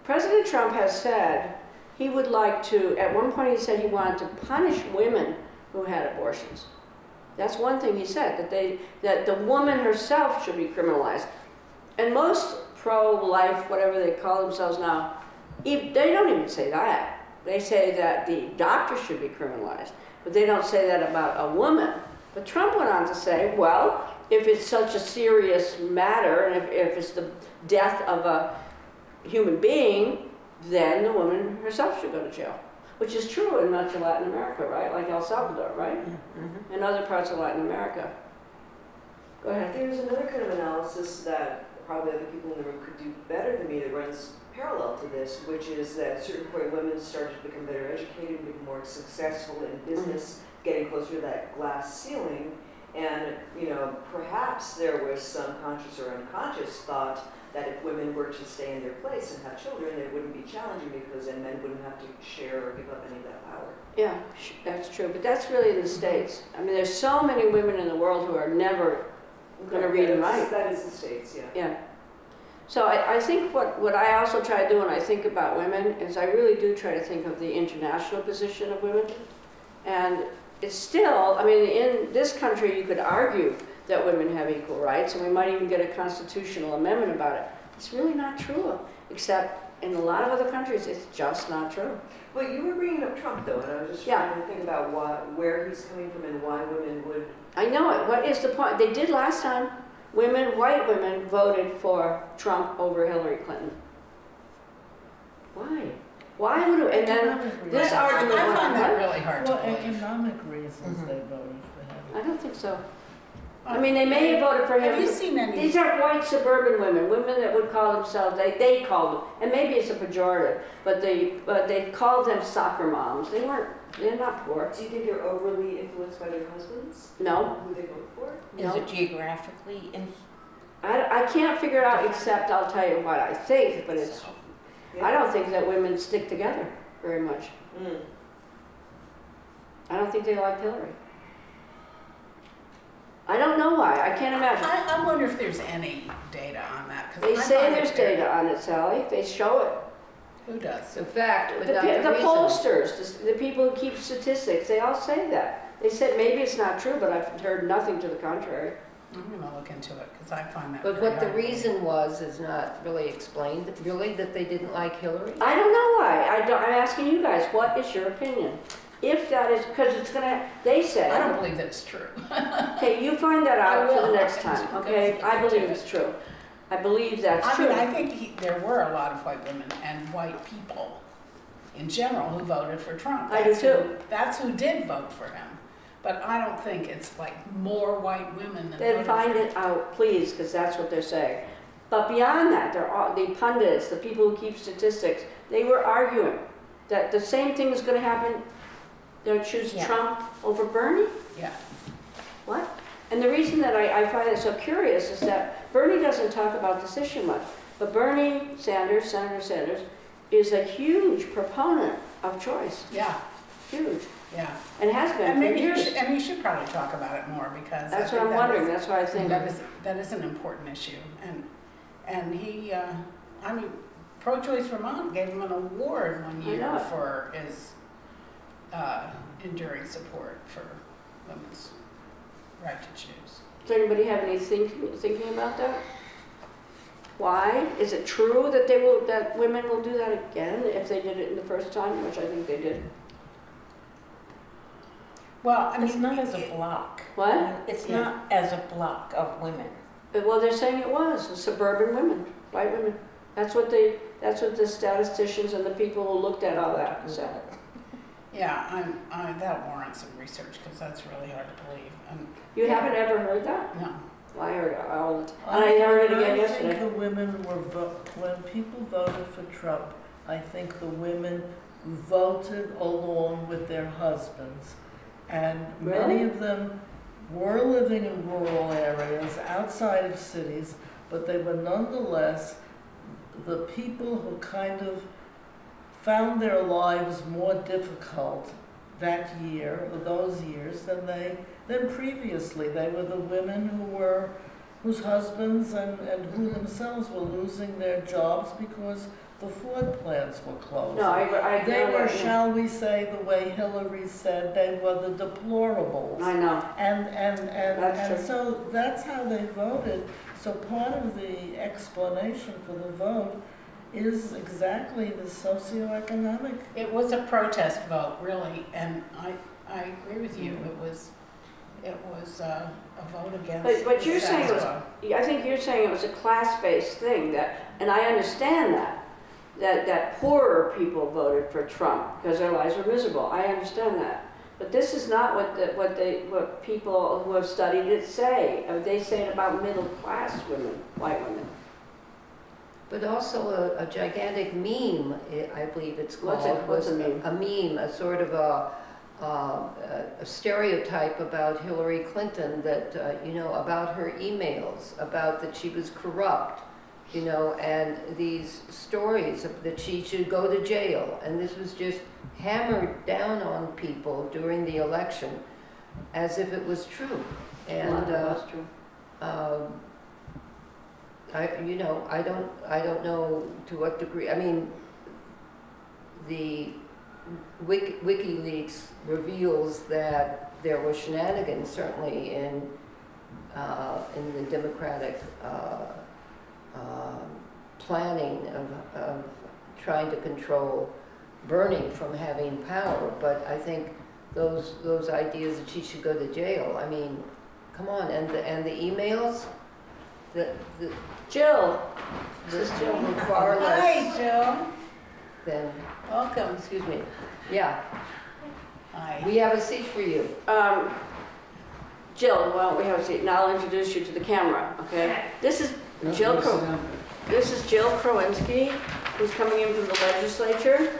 President Trump has said he would like to, at one point he said he wanted to punish women who had abortions. That's one thing he said, that they, that the woman herself should be criminalized. And most pro-life, whatever they call themselves now, they don't even say that. They say that the doctor should be criminalized, but they don't say that about a woman. But Trump went on to say, well, if it's such a serious matter, and if, if it's the death of a human being, then the woman herself should go to jail. Which is true in much of Latin America, right? Like El Salvador, right? And mm-hmm. other parts of Latin America. Go ahead. There's another kind of analysis that probably other people in the room could do better than me that runs parallel to this, which is that at a certain point women started to become better educated, become more successful in mm-hmm. business, getting closer to that glass ceiling. And, you know, perhaps there was some conscious or unconscious thought that if women were to stay in their place and have children, it wouldn't be challenging because then men wouldn't have to share or give up any of that power. Yeah, that's true, but that's really in the States. I mean, there's so many women in the world who are never, Gonna read and write. That is the States, yeah. yeah. So I, I think what, what I also try to do when I think about women is I really do try to think of the international position of women. And it's still, I mean, in this country, you could argue that women have equal rights, and we might even get a constitutional amendment about it. It's really not true, except in a lot of other countries, it's just not true. Well, you were bringing up Trump though, and I was just Yeah. trying to think about why, where he's coming from and why women would I know it. What is the point? They did last time. Women, white women, voted for Trump over Hillary Clinton. Why? Why would? And then Economic this argument I find that really hard to Well, believe. economic reasons Mhm. they voted for him. I don't think so. I mean, they may have voted for him. Have you seen any? These are white suburban women, women that would call themselves, they, they called them, and maybe it's a pejorative, but they, but they called them soccer moms. They weren't, they're not poor. Do you think they're overly influenced by their husbands? No, Who they vote for? Is no. it geographically in? I, I can't figure it out except I'll tell you what I think, but it's, I don't think that women stick together very much. Mm. I don't think they like Hillary. I don't know why. I can't imagine. I, I wonder if there's any data on that. 'cause They I say there's very- data on it, Sally. They show it. Who does? In fact, The, without the the pollsters, the, the people who keep statistics, they all say that. They said maybe it's not true, but I've heard nothing to the contrary. I'm gonna look into it because I find that. But what the hard to reason was is not really explained, really, that they didn't like Hillary? I don't know why. I don't, I'm asking you guys, what is your opinion? If that is, because it's gonna, they say. I don't believe that it's true. Okay, you find that out for the will. next time, okay? I believe it's true. I believe that's I true. mean, I think he, there were a lot of white women and white people in general who voted for Trump. I do That's who- too. That's who did vote for him. But I don't think it's like more white women than Then voted find for it out, please, because that's what they're saying. But beyond that, they're all, the pundits, the people who keep statistics, they were arguing that the same thing is gonna happen. They'll choose Yeah. Trump over Bernie? Yeah. What? And the reason that I, I find it so curious is that Bernie doesn't talk about this issue much. But Bernie Sanders, Senator Sanders, is a huge proponent of choice, Yeah, huge, yeah. and has been And maybe he should, and should probably talk about it more because. That's what I'm that wondering, is- that's why I think. That is, that is an important issue, and, and he, uh, I mean, Pro-Choice Vermont gave him an award one year for his, uh, enduring support for women's right to choose. Does anybody have any thinking, thinking about that? Why? Is it true that they will, that women will do that again if they did it in the first time, which I think they did? Well, I mean, It's mean, not as a block. What? It's Yeah. not as a block of women. Well, they're saying it was, suburban women, white women. That's what they, that's what the statisticians and the people who looked at all that said. yeah, I'm, I, that warrants some research, because that's really hard to believe, and, You haven't ever heard that? no. Well, I heard it all the time. And I heard it again I think the women were, vo- when people voted for Trump, I think the women voted along with their husbands. And many of them were living in rural areas outside of cities, but they were nonetheless the people who kind of found their lives more difficult that year, or those years, than they than previously. They were the women who were, whose husbands and, and who themselves were losing their jobs because the Ford plants were closed. No, I, I. They know were, what shall we say, the way Hillary said, they were the deplorables. I know. And, and, and, That's and true. so that's how they voted. So part of the explanation for the vote is exactly the socioeconomic. It was a protest vote, really, and I, I agree with you. Mm-hmm. It was, it was uh, a vote against. But- but you're saying it was- status quo. Yeah, I think you're saying it was a class-based thing that, and I understand that, that, that poorer people voted for Trump because their lives were miserable. I understand that. But this is not what the, what they, what people who have studied it say. They say it about middle-class women, white women. But also a, a gigantic meme, I- I believe it's called. What's it- what's a was meme? A meme, a sort of a, um, a- a stereotype about Hillary Clinton that, uh, you know, about her emails, about that she was corrupt, you know, and these stories of that she should go to jail. And this was just hammered down on people during the election as if it was true. And, uh, true. um, I, you know, I don't, I don't know to what degree, I mean, the Wik- WikiLeaks reveals that there were shenanigans certainly in, uh, in the Democratic, uh, um, planning of, of trying to control Bernie from having power, but I think those, those ideas that she should go to jail, I mean, come on, and the, and the emails, the, the, Jill, This is Jill. were far Hi, Jill. than, Welcome. excuse me, yeah, Hi. we have a seat for you. um, Jill, well, we have a seat. Now I'll introduce you to the camera, okay? This is Jill Crow. This is Jill Krowinski, who's coming in from the legislature.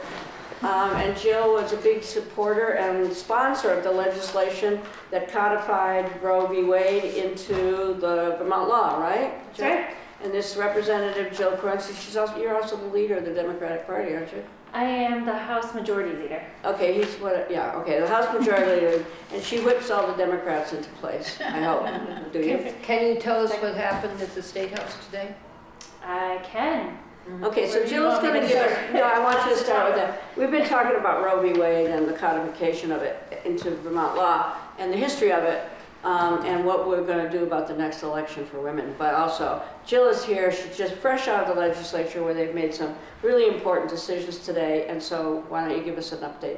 Um, and Jill was a big supporter and sponsor of the legislation that codified Roe v. Wade into the Vermont law, right? Jill? Right. And this representative, Jill Krowinski, she's also, you're also the leader of the Democratic Party, aren't you? I am the House Majority Leader. Okay, he's what, yeah, okay, the House Majority Leader, and she whips all the Democrats into place, I hope. Do you? Can you tell us what happened at the State House today? I can. Mm-hmm. Okay, so Jill's gonna to give us, no, I want you to start with that. We've been talking about Roe v. Wade and the codification of it into Vermont law and the history of it, um, and what we're gonna do about the next election for women. But also, Jill is here, she's just fresh out of the legislature where they've made some really important decisions today, and so why don't you give us an update?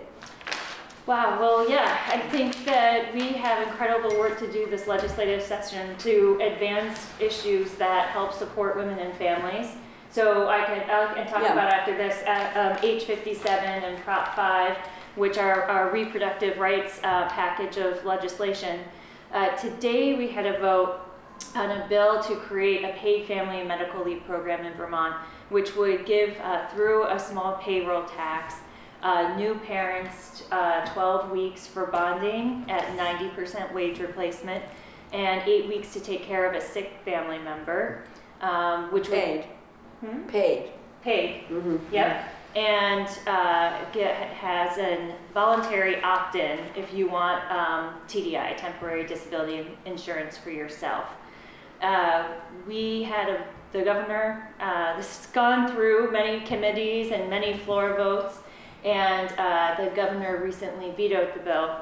Wow, well, yeah, I think that we have incredible work to do this legislative session to advance issues that help support women and families. So I can, I can talk Yeah. about after this, uh, um, H57 and Prop 5, which are our reproductive rights uh, package of legislation. Uh, Today, we had a vote on a bill to create a paid family and medical leave program in Vermont, which would give, uh, through a small payroll tax, uh, new parents uh, 12 weeks for bonding at 90% wage replacement, and eight weeks to take care of a sick family member, um, which would Paid, Hmm? paid. paid. Mhm. Yep. And uh, get, has a voluntary opt-in if you want um, TDI, temporary disability insurance for yourself. Uh, we had a, the governor, uh, this has gone through many committees and many floor votes, and uh, the governor recently vetoed the bill.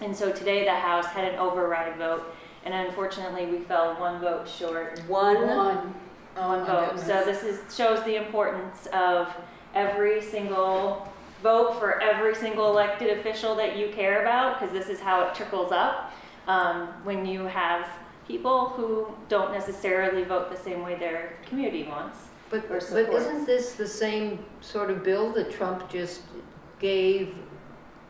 And so today the House had an override vote, and unfortunately we fell one vote short One, One. Oh, one my vote. So this is, shows the importance of every single vote for every single elected official that you care about, because this is how it trickles up. Um, when you have people who don't necessarily vote the same way their community wants. But, but isn't this the same sort of bill that Trump just gave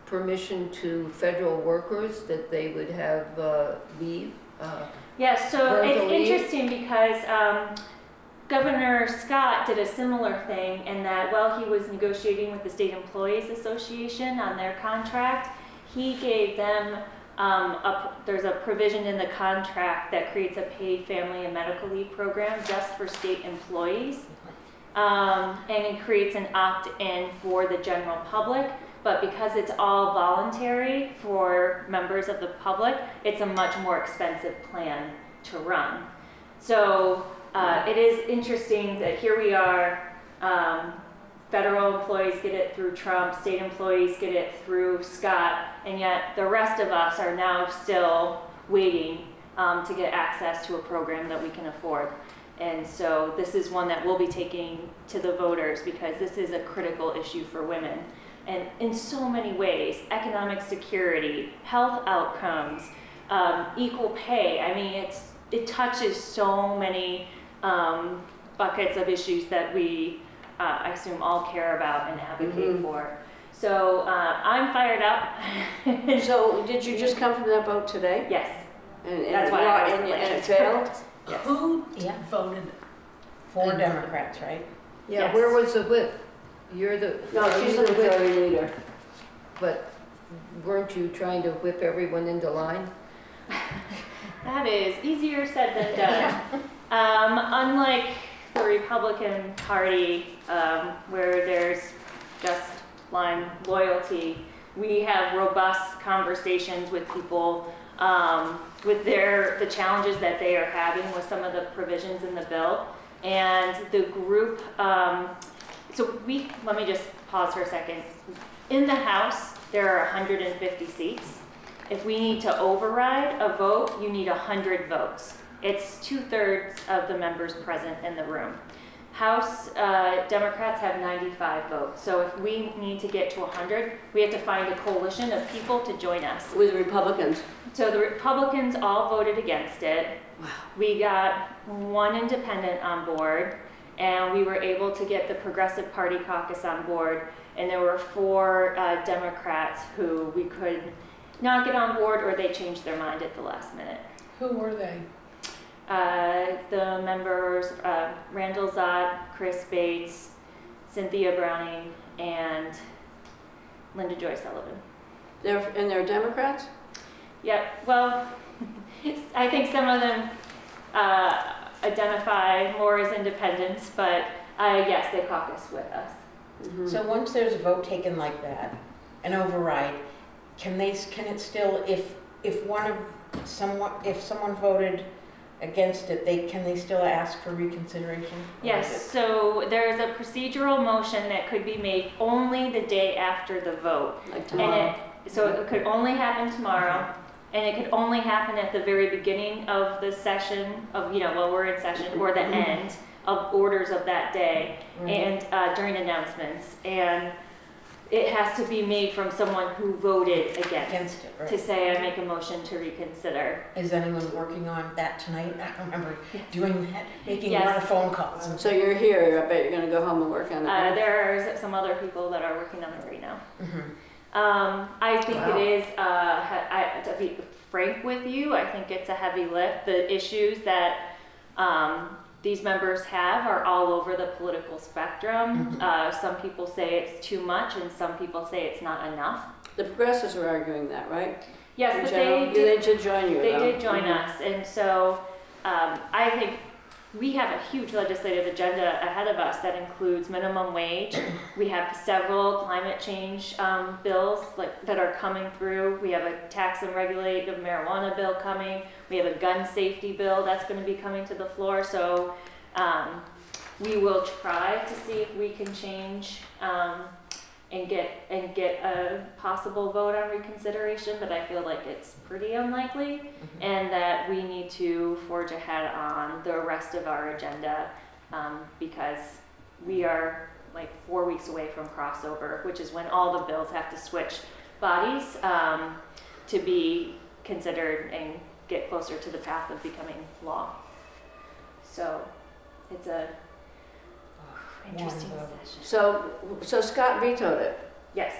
permission to federal workers that they would have uh, leave? Uh, Yes, so it's leave? interesting because um, Governor Scott did a similar thing in that while he was negotiating with the State Employees Association on their contract, he gave them um, a, there's a provision in the contract that creates a paid family and medical leave program just for state employees. Um, and it creates an opt-in for the general public, but because it's all voluntary for members of the public, it's a much more expensive plan to run. So uh, it is interesting that here we are, um, federal employees get it through Trump, state employees get it through Scott, and yet the rest of us are now still waiting um, to get access to a program that we can afford. And so this is one that we'll be taking to the voters because this is a critical issue for women. And in so many ways, economic security, health outcomes, um, equal pay. I mean, it's it touches so many um, buckets of issues that we, uh, I assume, all care about and advocate Mhm. for. So uh, I'm fired up. So did you just come from that vote today? yes, And- and That's why it I was And and it failed? yes. Who Yeah. voted for Democrats, right? Yeah, Yes. where was the whip? You're the. No, are she's you the whip? majority leader. But weren't you trying to whip everyone into line? That is easier said than done. Um, unlike the Republican Party, um, where there's just line loyalty, we have robust conversations with people um, with their the challenges that they are having with some of the provisions in the bill, and the group. Um, so we let me just pause for a second. In the House, there are 150 seats. If we need to override a vote, you need 100 votes. It's two-thirds of the members present in the room. House uh, Democrats have 95 votes, so if we need to get to 100, we have to find a coalition of people to join us. With Republicans. So the Republicans all voted against it. Wow. We got one independent on board, and we were able to get the Progressive Party caucus on board. And there were four uh, Democrats who we could not get on board, or they changed their mind at the last minute. Who were they? Uh, the members, uh, Randall Szott, Chris Bates, Cynthia Browning, and Linda Joy Sullivan. They're, and they're Democrats? Yep, well, I think some of them uh, identify more as independents, but uh, yes, they caucus with us. Mhm. So once there's a vote taken like that, an override, can they, can it still, if, if one of, someone, if someone voted against it, they, can they still ask for reconsideration? Yes, so there's a procedural motion that could be made only the day after the vote. Like And tomorrow? it, so it could only happen tomorrow, and it could only happen at the very beginning of the session of, you know, while we're in session, or the end of orders of that day. it- and uh, during announcements, and it has to be made from someone who voted against. Against it, To say, I make a motion to reconsider. Is anyone working on that tonight? I remember doing that, making a lot Yes. of phone calls. So you're here, I bet you're gonna go home and work on Uh, it. there are some other people that are working on it right now. Mhm. Um, I think Wow. it is, uh, ha- I, to be frank with you, I think it's a heavy lift. The issues that, um, these members have are all over the political spectrum. Mhm. Uh, some people say it's too much and some people say it's not enough. The progressives are arguing that, right? Yes, In but general? they did They did join you, They though. did join Mhm. us, and so um, I think we have a huge legislative agenda ahead of us that includes minimum wage. We have several climate change um, bills like that are coming through. We have a tax and regulate of marijuana bill coming. We have a gun safety bill that's going to be coming to the floor. So um, we will try to see if we can change um, and get and get a possible vote on reconsideration, but I feel like it's pretty unlikely, and that we need to forge ahead on the rest of our agenda um, because we are like four weeks away from crossover, which is when all the bills have to switch bodies um, to be considered and get closer to the path of becoming law. So it's a interesting session. So, so Scott vetoed it. Yes.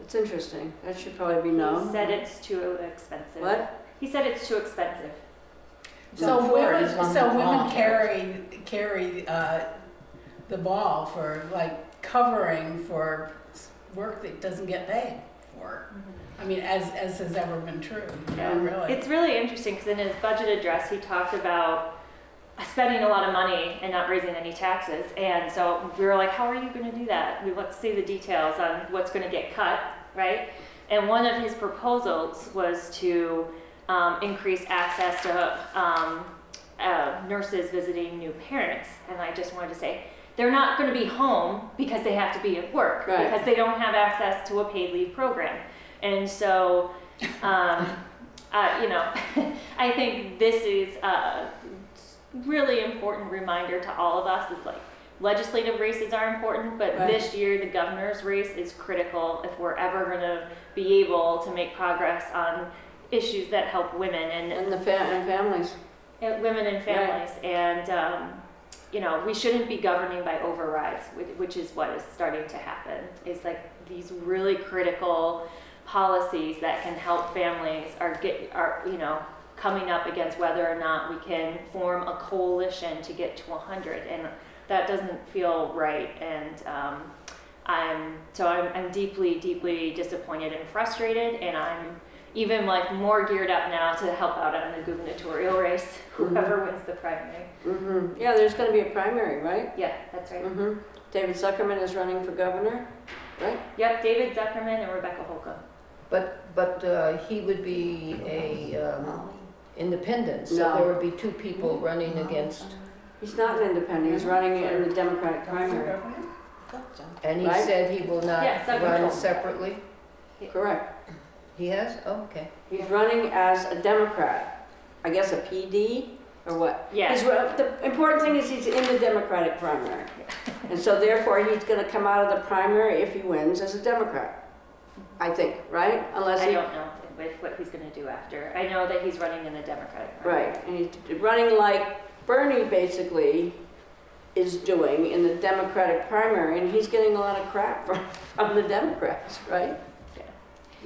It's interesting. That should probably be He known. said it's too expensive. What? He said it's too expensive. So Not for women, as long so as women volunteers. carry, carry, uh, the ball for like covering for s- work that doesn't get paid for. I mean, as, as has ever been true, you know, Yeah. really. It's really interesting because in his budget address, he talked about spending a lot of money and not raising any taxes. And so we were like, how are you going to do that? We want to see the details on what's going to get cut, right? And one of his proposals was to um, increase access to um, uh, nurses visiting new parents, and I just wanted to say, they're not going to be home because they have to be at work Right. because they don't have access to a paid leave program, and so, um, uh, you know, I think this is a really important reminder to all of us. is like legislative races are important, but Right. this year the governor's race is critical if we're ever going to be able to make progress on issues that help women and And the fam, and families. uh, women and families. And, um, you know, we shouldn't be governing by overrides, which, which is what is starting to happen. It's like these really critical policies that can help families are get, are, you know, coming up against whether or not we can form a coalition to get to 100. And that doesn't feel right. And, um, I'm, so I'm, I'm deeply, deeply disappointed and frustrated. And I'm even like more geared up now to help out on the gubernatorial race, whoever wins the primary. hmm Yeah, there's gonna be a primary, right? Yeah, that's right. hmm David Zuckerman is running for governor, right? Yep, David Zuckerman and Rebecca Holcombe. But, but uh, he would be a um, independent, so No. there would be two people mm-hmm. running against, He's not an independent, he's running in the Democratic primary. and he Right. said he will not Yeah, Zuckerman run told me that. separately? Correct. He has? Oh, okay. He's running as a Democrat. I guess a PD or what? Yeah. Ru- the important thing is he's in the Democratic primary. And so therefore, he's gonna come out of the primary if he wins as a Democrat. I think, right? Unless I he, don't know if- what he's going to do after. I know that he's running in the Democratic primary. right, and he's running like Bernie basically is doing in the Democratic primary, and he's getting a lot of crap from, from the Democrats, right? Yeah.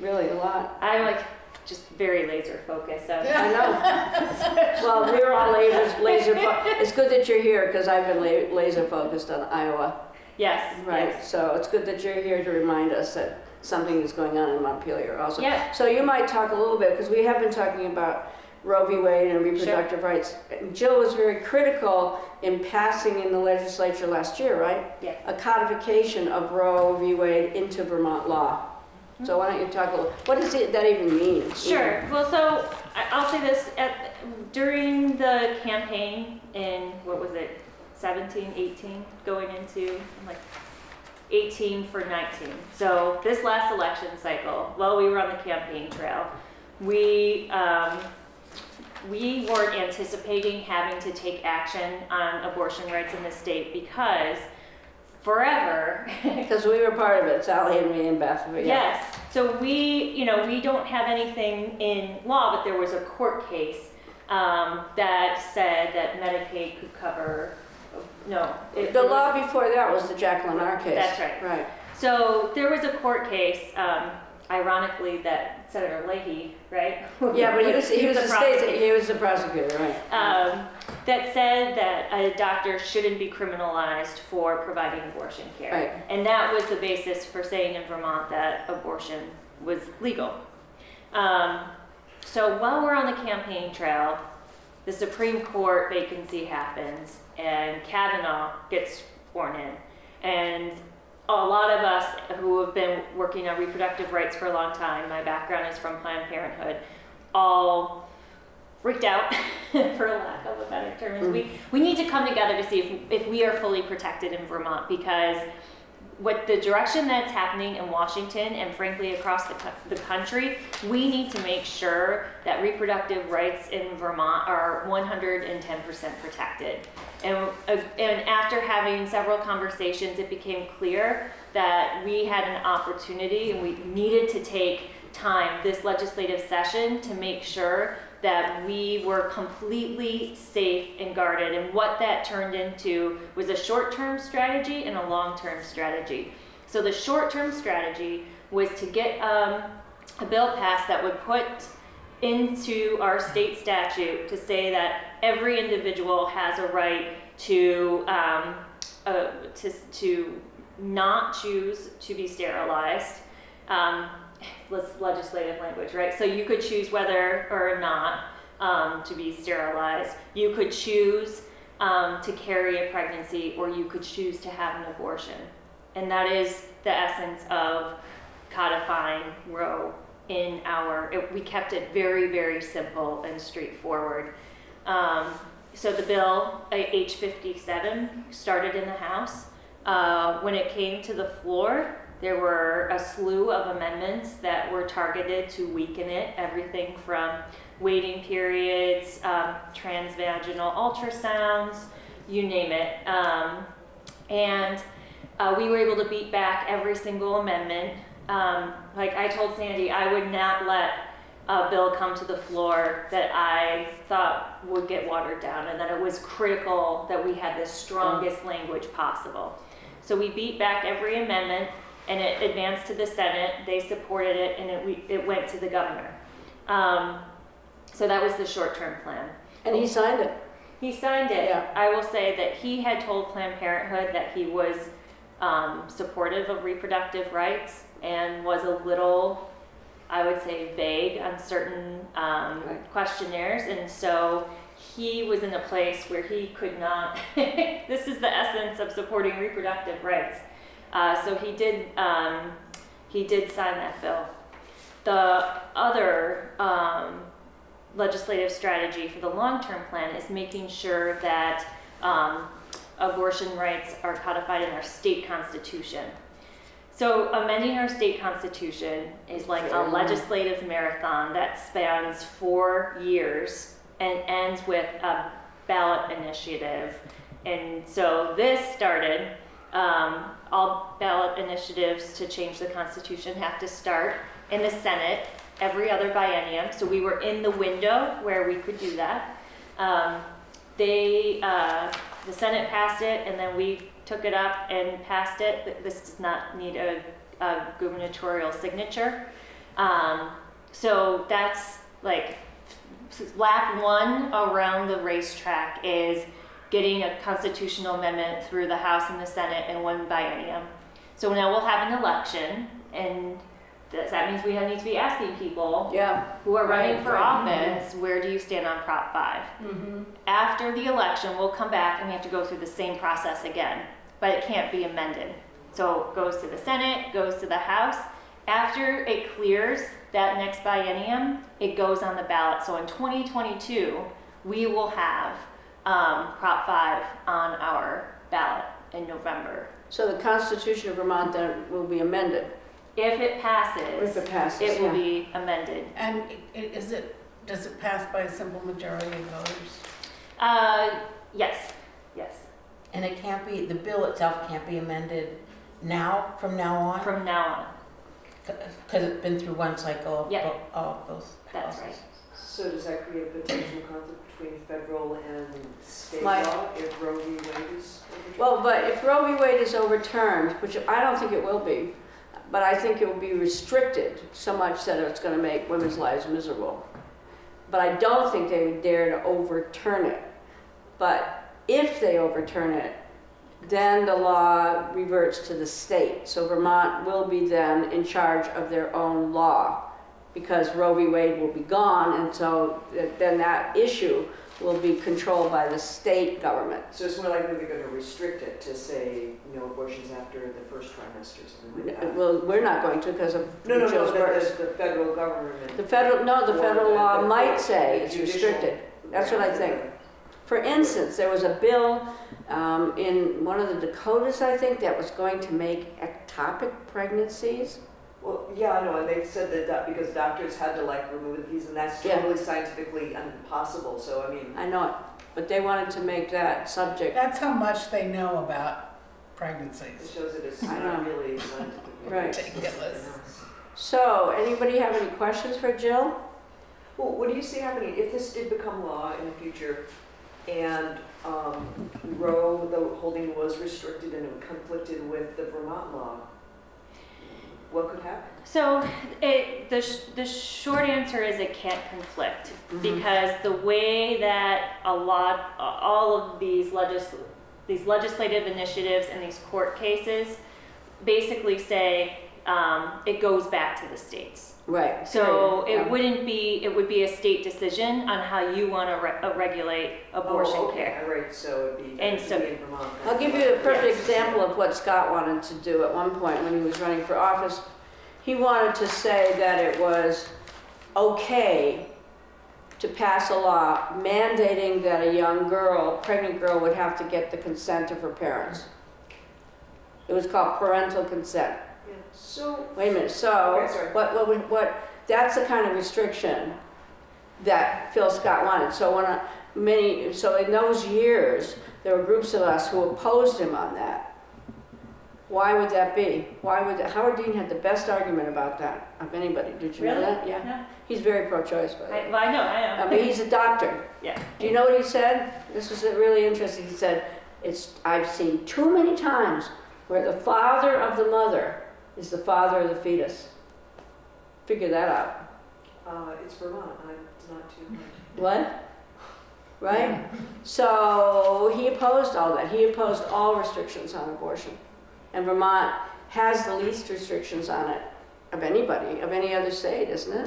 Really, a lot. I'm like just very laser focused on I know. Well, we're all laser, laser, fo- it's good that you're here, because I've been la- laser focused on Iowa. Yes, Right, yes. so it's good that you're here to remind us that something is going on in Montpelier also. Yeah. So you might talk a little bit, because we have been talking about Roe v. Wade and reproductive rights. Jill was very critical in passing in the legislature last year, right? Yeah. A codification of Roe v. Wade into Vermont law. Mm-hmm. So why don't you talk a little, what does it, that even mean? Sure. Well, so I'll say this at during the campaign in what was it, 17, 18, going into I'm like 18 for 19. So this last election cycle, while we were on the campaign trail, we um, we weren't anticipating having to take action on abortion rights in the state because forever Because we were part of it, Sally and me and Beth. we- Yes, so we, you know, we don't have anything in law, but there was a court case um, that said that Medicaid could cover, no. it- The law before that was the Jacqueline R case. That's right. Right. So there was a court case, um, ironically, that Senator Leahy, right? Yeah, but he was, he was the a prosecutor. state, he was the prosecutor, right? um, that said that a doctor shouldn't be criminalized for providing abortion care. Right. And that was the basis for saying in Vermont that abortion was legal. Um, so while we're on the campaign trail, the Supreme Court vacancy happens and Kavanaugh gets sworn in. And a lot of us who have been working on reproductive rights for a long time, my background is from Planned Parenthood, all freaked out, for lack of a better term. is mm. We, we need to come together to see if, if we are fully protected in Vermont because what the direction that's happening in Washington and frankly across the, the country, we need to make sure that reproductive rights in Vermont are 110% protected. And, uh, and after having several conversations, it became clear that we had an opportunity and we needed to take time this legislative session to make sure that we were completely safe and guarded. And what that turned into was a short term strategy and a long term strategy. So, the short term strategy was to get um, a bill passed that would put into our state statute to say that every individual has a right to, um, uh, to, to not choose to be sterilized. Um, legislative language, right? So you could choose whether or not um, to be sterilized. You could choose um, to carry a pregnancy, or you could choose to have an abortion. And that is the essence of codifying Roe in our. It, we kept it very, very simple and straightforward. Um, so the bill, uh, H fifty-seven, started in the House. Uh, when it came to the floor, there were a slew of amendments that were targeted to weaken it. Everything from waiting periods, um, transvaginal ultrasounds, you name it. Um, and uh, we were able to beat back every single amendment. Um, like I told Sandy, I would not let a bill come to the floor that I thought would get watered down, and that it was critical that we had the strongest language possible. So we beat back every amendment, and it advanced to the Senate. They supported it, and it, we, it went to the governor. Um, so that was the short-term plan. And he signed it. He signed it. Yeah. I will say that he had told Planned Parenthood that he was um, supportive of reproductive rights and was a little, I would say, vague on certain um, Right. questionnaires. And so he was in a place where he could not, this is the essence of supporting reproductive rights. Uh, so he did, um, he did sign that bill. The other um, legislative strategy for the long-term plan is making sure that um, abortion rights are codified in our state constitution. So amending our state constitution is like a legislative marathon that spans four years and ends with a ballot initiative. And so this started, um, all ballot initiatives to change the constitution have to start in the Senate every other biennium. So we were in the window where we could do that. Um, they, uh, the Senate passed it, and then we took it up and passed it. This does not need a, a gubernatorial signature. Um, so that's like lap one around the racetrack is getting a constitutional amendment through the House and the Senate in one biennium. So now we'll have an election, and that means we need to be asking people Yeah, who are running Right, for right. office, where do you stand on Prop 5? Mm-hmm. After the election, we'll come back and we have to go through the same process again, but it can't be amended. So it goes to the Senate, goes to the House. After it clears that next biennium, it goes on the ballot. So in 2022, we will have um, Prop 5 on our ballot in November. so the Constitution of Vermont then will be amended, If it passes, if passes, it passes, it will yeah. be amended. And i- i- is it, does it pass by a simple majority of voters? Uh, yes, yes, And it can't be, the bill itself can't be amended now, from now on? from now on. Because it's been through one cycle of Yeah. bo- of those That's houses. right. So does that create a potential conflict between federal and state My- law if Roe v. Wade is overturned? Well, but if Roe v. Wade is overturned, which I don't think it will be, but I think it will be restricted so much that it's gonna make women's lives miserable. But I don't think they would dare to overturn it. But if they overturn it, then the law reverts to the state. So Vermont will be then in charge of their own law because Roe v. Wade will be gone, and so th- then that issue will be controlled by the state government. So it's more likely they're gonna restrict it to say, no abortions after the first trimester, something like that? Well, we're not going to because of No, no, no, Jill's the, the, federal government. The federal, no, the federal law the- might say it's restricted. That's what I think. For instance, there was a bill um, in one of the Dakotas, I think, that was going to make ectopic pregnancies. Well, yeah, I know, and they said that doc- because doctors had to like remove these, and that's Yeah. totally scientifically impossible, so I mean, I know it, but they wanted to make that subject. That's how much they know about pregnancies. it pregnancies. shows that it's I not know. really scientifically. Right. Ridiculous. So, anybody have any questions for Jill? Well, what do you see happening if this did become law in the future and um, Roe, the holding was restricted and it conflicted with the Vermont law? What could happen? So it, the, sh- the short answer is it can't conflict Mhm. because the way that a lot, all of these legis, these legislative initiatives and these court cases basically say um, it goes back to the states. Right. So Yeah. it wouldn't be, it would be a state decision on how you want to re- uh, regulate abortion Oh, okay, care. all right, so it'd be, And it'd so- be in Vermont. I'll give you a perfect Yes. example of what Scott wanted to do at one point when he was running for office. He wanted to say that it was okay to pass a law mandating that a young girl, pregnant girl, would have to get the consent of her parents. It was called parental consent. So, Wait a minute, so, Okay, sorry. what, what, what, that's the kind of restriction that Phil Scott wanted. So when, I- many, so in those years, there were groups of us who opposed him on that. Why would that be? Why would, that- Howard Dean had the best argument about that of anybody, did you know Really? that? Yeah, No. he's very pro-choice, by the way. I, well, I know, I know. I mean, he's a doctor. Yeah. Do you know what he said? This was really interesting. He said, it's, I've seen too many times where the father of the mother is the father of the fetus. Figure that out. uh, it's Vermont, I'm not too much. What? Right? So he opposed all that. He opposed all restrictions on abortion. And Vermont has the least restrictions on it of anybody, of any other state, isn't it?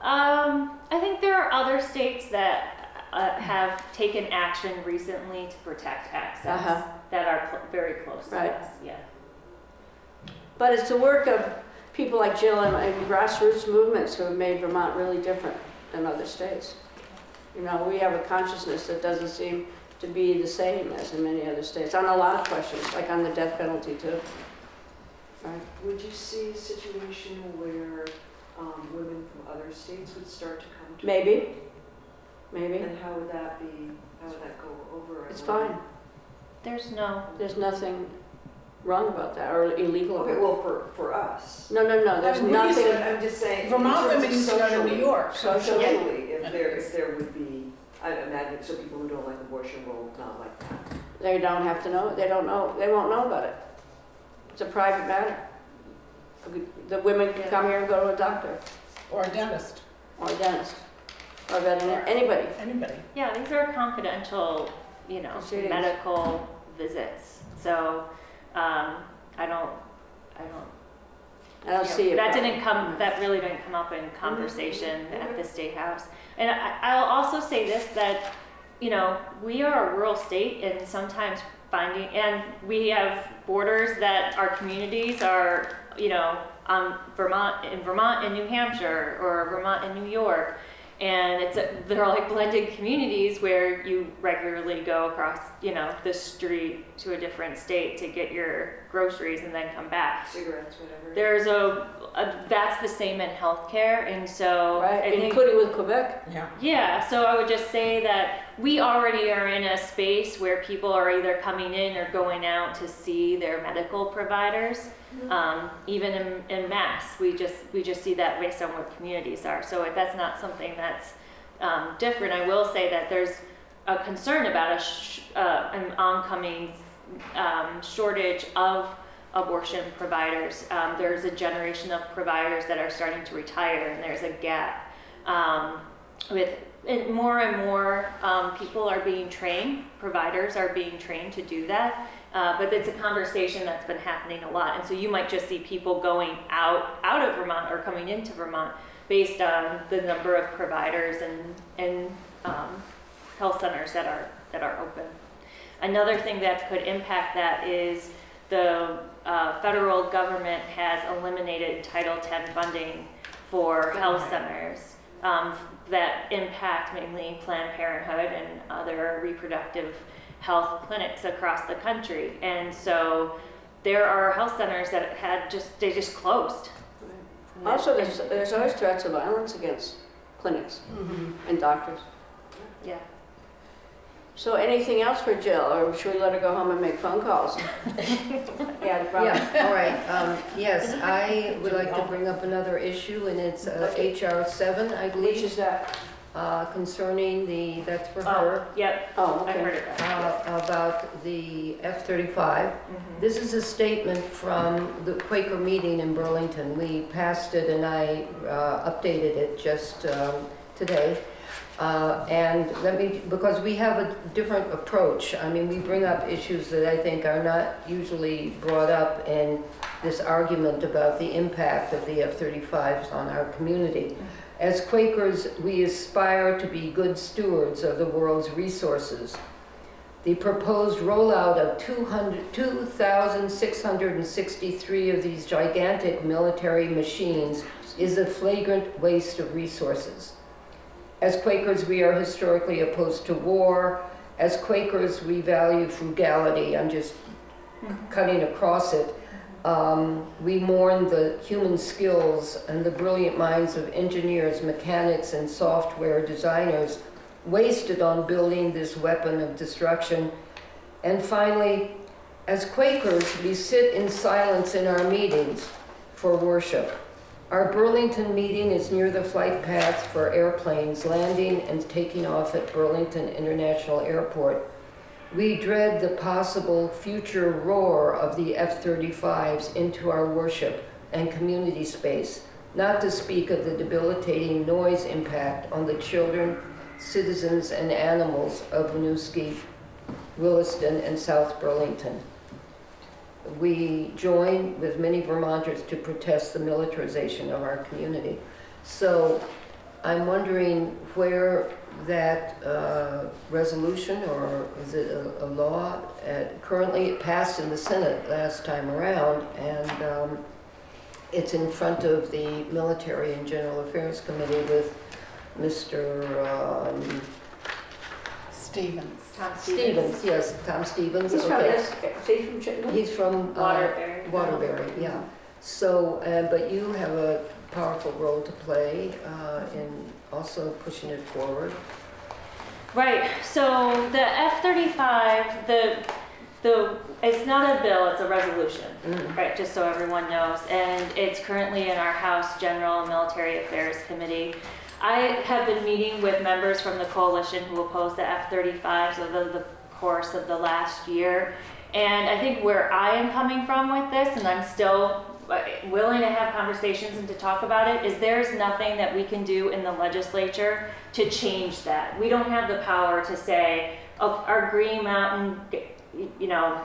Um, I think there are other states that uh, have taken action recently to protect access Uh-huh. that are cl- very close to Right. us. Yeah. But it's the work of people like Jill and, and grassroots movements who have made Vermont really different than other states. You know, we have a consciousness that doesn't seem to be the same as in many other states on a lot of questions, like on the death penalty too. Right? Would you see a situation where um, women from other states would start to come to? Maybe, maybe. And how would that be, how would that go over? It's fine. There's no. There's nothing wrong about that or illegal Okay, about it. well, for, for us. No, no, no, there's I mean, we nothing. to- I'm just saying. in Vermont terms women of used to go to New York. Socially. Socially, if there, if there would be, I imagine, so people who don't like abortion will not like that. They don't have to know, they don't know, they won't know about it. It's a private matter. The women can come here and go to a doctor Or a dentist, or a dentist or a veterinarian, anybody. anybody. Yeah, these are confidential, you know, Proceedings. medical visits. So um, I don't, I don't. I don't you know, see it. That didn't come. That really didn't come up in conversation at the state house. And I, I'll also say this that, you know, we are a rural state, and sometimes finding, and we have borders that our communities are, you know, um, Vermont in Vermont and New Hampshire or Vermont and New York. And it's a, they're like blended communities where you regularly go across, you know, the street to a different state to get your groceries and then come back. Cigarettes, whatever. There's a, a that's the same in healthcare, and so I Right, think including with Quebec. Yeah. yeah. So I would just say that we already are in a space where people are either coming in or going out to see their medical providers. Um, even in, in mass, we just we just see that based on what communities are. So if that's not something that's um, different, I will say that there's a concern about a uh, an oncoming um, shortage of abortion providers. Um, there's a generation of providers that are starting to retire, and there's a gap. Um, with and more and more um, people are being trained, providers are being trained to do that. Uh, but it's a conversation that's been happening a lot, and so you might just see people going out out of Vermont or coming into Vermont based on the number of providers and and um, health centers that are that are open. Another thing that could impact that is the uh, federal government has eliminated Title X funding for health centers um, that impact mainly Planned Parenthood and other reproductive health clinics across the country. And so there are health centers that had just, they just closed. Also, there's, there's always threats of violence against clinics and doctors. Yeah. So anything else for Jill, or should we let her go home and make phone calls? Yeah, the problem. Yeah, all right, um, yes, I would like to bring up another issue, and it's uh, HR seven, I Which believe, is that? Uh, concerning the, that's for her, Oh, yep, Oh, I heard okay. that. uh, about the F-35. Mhm. This is a statement from the Quaker meeting in Burlington. We passed it and I uh, updated it just um, today. Uh, And let me, because we have a different approach. I mean, we bring up issues that I think are not usually brought up in this argument about the impact of the F-35s on our community. As Quakers, we aspire to be good stewards of the world's resources. The proposed rollout of 200 2,663 of these gigantic military machines is a flagrant waste of resources. As Quakers, we are historically opposed to war. As Quakers, we value frugality. I'm just hmm. cutting across it. Um, we mourn the human skills and the brilliant minds of engineers, mechanics, and software designers wasted on building this weapon of destruction. And finally, as Quakers, we sit in silence in our meetings for worship. Our Burlington meeting is near the flight paths for airplanes landing and taking off at Burlington International Airport. We dread the possible future roar of the F 35s into our worship and community space, not to speak of the debilitating noise impact on the children, citizens, and animals of Winooski, Williston, and South Burlington. We join with many Vermonters to protest the militarization of our community. So I'm wondering where that uh, resolution, or is it a, a law? Uh, currently, it passed in the Senate last time around, and um, it's in front of the Military and General Affairs Committee with Mr. Um, Stevens. Tom Stevens. Yes, Tom Stevens. He's from okay. this, is he from Chittenden? He's from uh, Waterbury. Waterbury, yeah. So, uh, but you have a powerful role to play uh, in also pushing it forward. Right, so the F-35, the, the, it's not a bill, it's a resolution, Mm. right, just so everyone knows. And it's currently in our House General and Military Affairs Committee. I have been meeting with members from the coalition who oppose the F-35s over the course of the last year. And I think where I am coming from with this, and I'm still willing to have conversations and to talk about it, is there's nothing that we can do in the legislature to change that. We don't have the power to say, oh, our Green Mountain, you know,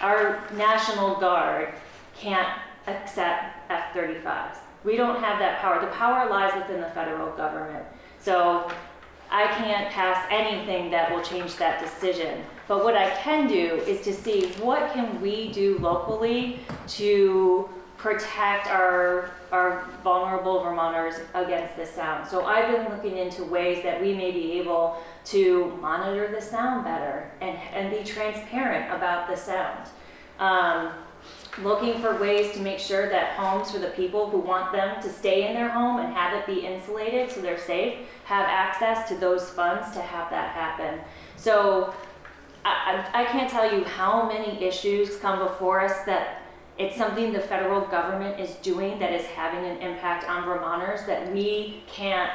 our National Guard can't accept F-35s. We don't have that power. The power lies within the federal government. So I can't pass anything that will change that decision. But what I can do is to see what can we do locally to protect our, our vulnerable Vermonters against the sound. So I've been looking into ways that we may be able to monitor the sound better and, and be transparent about the sound. Um, looking for ways to make sure that homes for the people who want them to stay in their home and have it be insulated so they're safe have access to those funds to have that happen. So I, I I can't tell you how many issues come before us that it's something the federal government is doing that is having an impact on Vermonters that we can't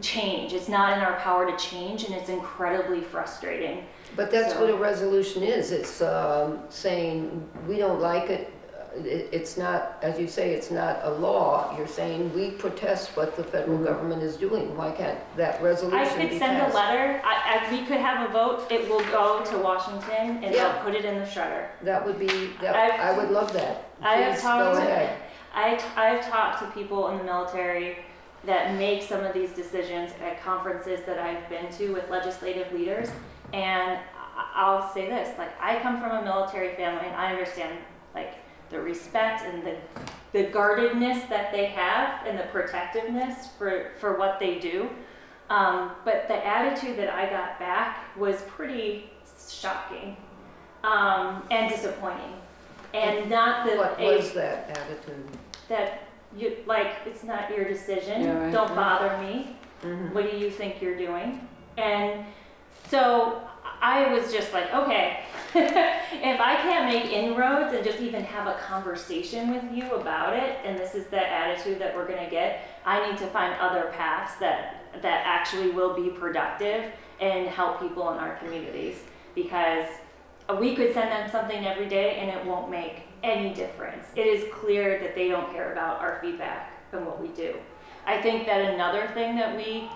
change. It's not in our power to change and it's incredibly frustrating. But that's So- what a resolution is. It's um, saying, we don't like it. It. It's not, as you say, it's not a law. You're saying, we protest what the federal mm-hmm. government is doing. Why can't that resolution? I could be send a passed? letter, I, I, we could have a vote, it will go to Washington and they'll put it in the shredder. That would be, that, I've- I would love that. I have Please go talked to- ahead. I, I've talked to people in the military that make some of these decisions at conferences that I've been to with legislative leaders. And I'll say this, like, I come from a military family and I understand, like, the respect and the, the guardedness that they have and the protectiveness for, for what they do. Um, but the attitude that I got back was pretty shocking, um, and disappointing. And not the. What a was that attitude? that you like it's not your decision Yeah, right. don't bother me Mhm. what do you think you're doing and so i was just like okay if i can't make inroads and just even have a conversation with you about it and this is the attitude that we're going to get i need to find other paths that that actually will be productive and help people in our communities because we could send them something every day and it won't make any difference. It is clear that they don't care about our feedback and what we do. I think that another thing that we,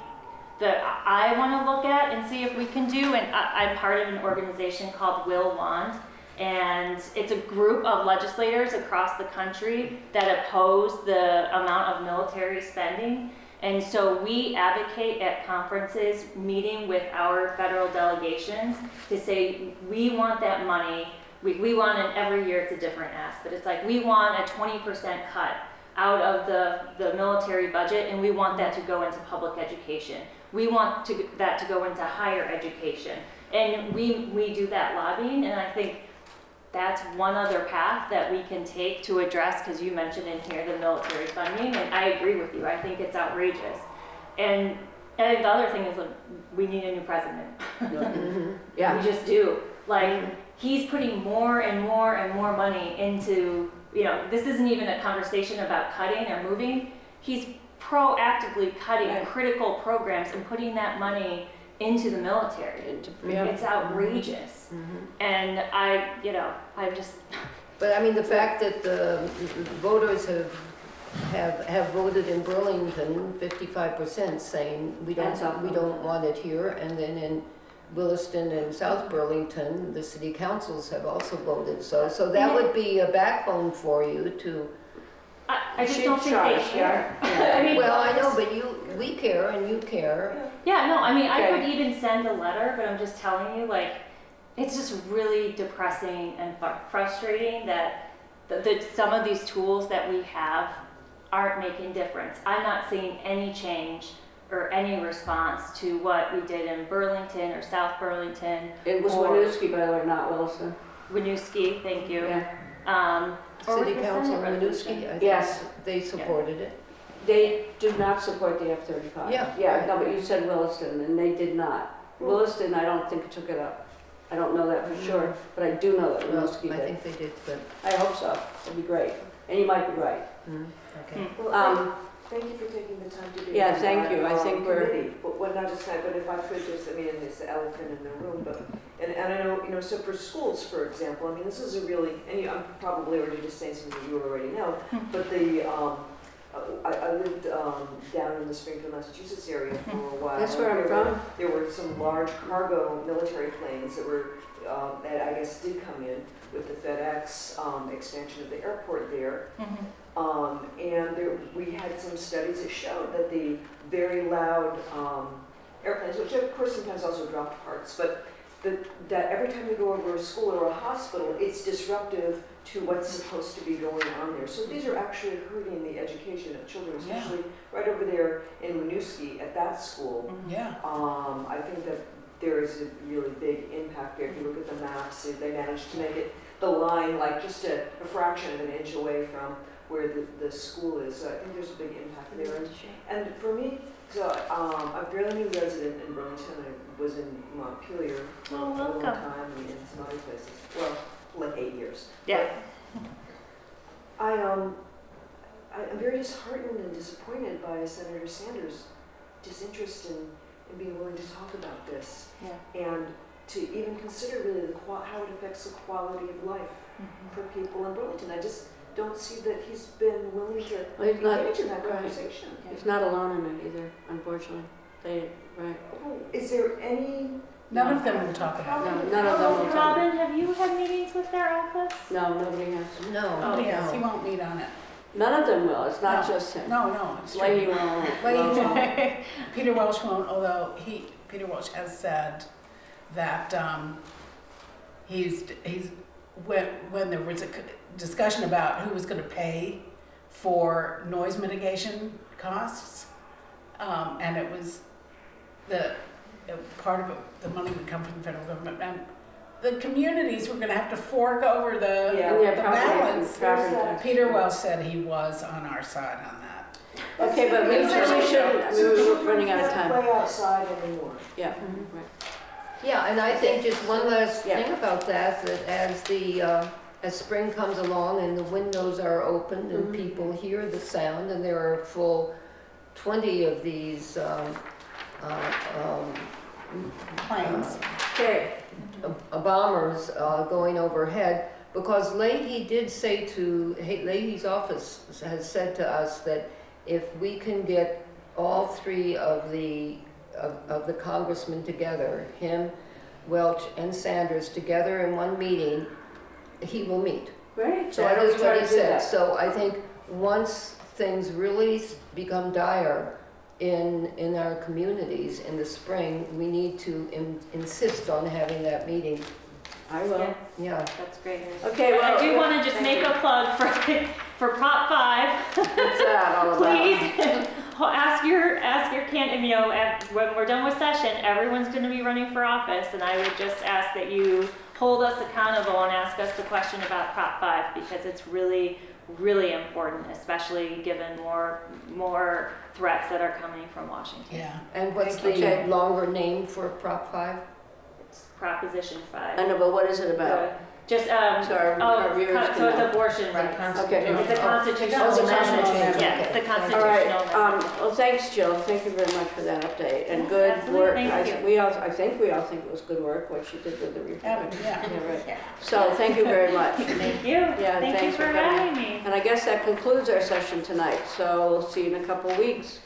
that I want to look at and see if we can do, and I, I'm part of an organization called Will Wand, and it's a group of legislators across the country that oppose the amount of military spending. And so we advocate at conferences, meeting with our federal delegations to say, we want that money. We, we want, and every year it's a different ask, but it's like, we want a 20% cut out of the, the military budget and we want that to go into public education. We want to, that to go into higher education. And we, we do that lobbying, and I think that's one other path that we can take to address, because you mentioned in here the military funding, and I agree with you, I think it's outrageous. And I think the other thing is, like, we need a new president. Yeah. Mm-hmm. We just do. Like, mm-hmm. he's putting more and more and more money into, you know, this isn't even a conversation about cutting or moving. He's proactively cutting Right. critical programs and putting that money into the military. And, yeah. It's outrageous. Mhm. And I, you know, I just, But I mean, the fact that the voters have, have, have voted in Burlington fifty-five percent saying, we don't, up. we don't want it here, and then in Williston and South Burlington, the city councils have also voted, so, so that would be a backbone for you to, I, I just don't think they charged, care. yeah. I mean, well, I know, but you, we care and you care. Yeah, no, I mean, I Okay. could even send a letter, but I'm just telling you, like, it's just really depressing and fr- frustrating that the, the, some of these tools that we have aren't making difference. I'm not seeing any change or any response to what we did in Burlington or South Burlington, It was Or- Winooski, by the way, not Wilson. Winooski, thank you. Yeah. Um, or City council, Senate resolution. Winooski, I think Yes. they supported it. They do not support the F-35. Yeah. Yeah, no, but you said Williston, and they did not. Williston, I don't think took it up. I don't know that for sure, but I do know that Well, Winooski I did. think they did, but, I hope so. It'd be great. And you might be right. mm, okay. Well, Um, Thank you for taking the time to be. Yeah, on thank you. I think we're- committee. But, well, not just that, but if I could just, I mean, it's the elephant in the room, but, and, and I know, you know, so for schools, for example, I mean, this is a really, and you, I'm probably already just saying something that you already know, but the, um, I, I lived, um, down in the Springfield, Massachusetts area for a while. That's where I'm There were- from. There were some large cargo military planes that were, um, that I guess did come in with the FedEx, um, expansion of the airport there. Mhm. Um, and there, we had some studies that showed that the very loud um, airplanes, which of course sometimes also dropped parts, but the, that every time you go over a school or a hospital, it's disruptive to what's supposed to be going on there. So these are actually hurting the education of children, Yeah. especially right over there in Winooski at that school. Yeah. Um, I think that there is a really big impact there. If you look at the maps, if they managed to make it, the line like just a, a fraction of an inch away from where the, the school is. So I think there's a big impact there. And, and for me, so um, I'm a fairly new resident in Burlington. I was in Montpelier for Oh, a long time and in some other places. Well, like eight years. Yeah. I um, I, I'm very disheartened and disappointed by Senator Sanders' disinterest in, in being willing to talk about this Yeah. and to even consider really the qual- how it affects the quality of life Mhm. for people in Burlington. I just don't see that he's been willing to Well, he's not, engage in that right. conversation. he's not alone in it either, unfortunately. They, right. Oh, Is there any? None of them will talk about it. No, none of them will talk. Robin, have you had meetings with their office? No, nobody has. No, Oh, yes, he won't meet on it. None of them will. It's not No. just him. No, no, it's Leahy true. won't. Leahy won't. won't. Peter Welch won't, although he, Peter Welch has said that um, he's, he's, when, when there was a c- discussion about who was gonna pay for noise mitigation costs, um, and it was the, uh, part of it, the money would come from the federal government, and the communities were gonna have to fork over the, Yeah. The balance. property. Peter Welch said he was on our side on that. Okay, but we It's really really- shouldn't, I mean, we're running out of time. play outside anymore. Yeah. Mm-hmm. right. Yeah, and I think just one last Yeah. thing about that, that as the, uh, as spring comes along and the windows are opened and Mhm. people hear the sound and there are full twenty of these, um, uh, um, Planes. Okay, uh, bombers uh, going overhead, because Leahy did say to, Leahy's office has said to us that if we can get all three of the, of, of the congressmen together, him, Welch, and Sanders together in one meeting, he will meet. Right. So That is what he said. So I think once things really become dire in, in our communities in the spring, we need to in- insist on having that meeting. I will. Yeah, Yeah, that's great. Okay, well. I do want to just make you. a plug for, for Prop 5. What's that all about? Please ask your, ask your can, you know, at- when we're done with session, everyone's gonna be running for office, and I would just ask that you hold us accountable and ask us the question about Prop five, because it's really, really important, especially given more, more threats that are coming from Washington. Yeah. And what's Thank you. the longer name for Prop five? It's Proposition five. I know, but what is it about? Just, um, So our- oh, our viewers con- can so it's know. abortion rights. Okay. It's a constitutional Oh, it's a amendment. constitutional Yeah, it's the amendment. All right, constitutional um, amendment. well, thanks, Jill, thank you very much for that update, and Yes, good absolutely, work. thank I- you. We all, I think we all think it was good work, what she did with the Yeah, report. yeah. Yeah, right. So, thank you very much. Thank you. Yeah, Thank you thanks for for coming. having me. And I guess that concludes our session tonight, so we'll see you in a couple of weeks.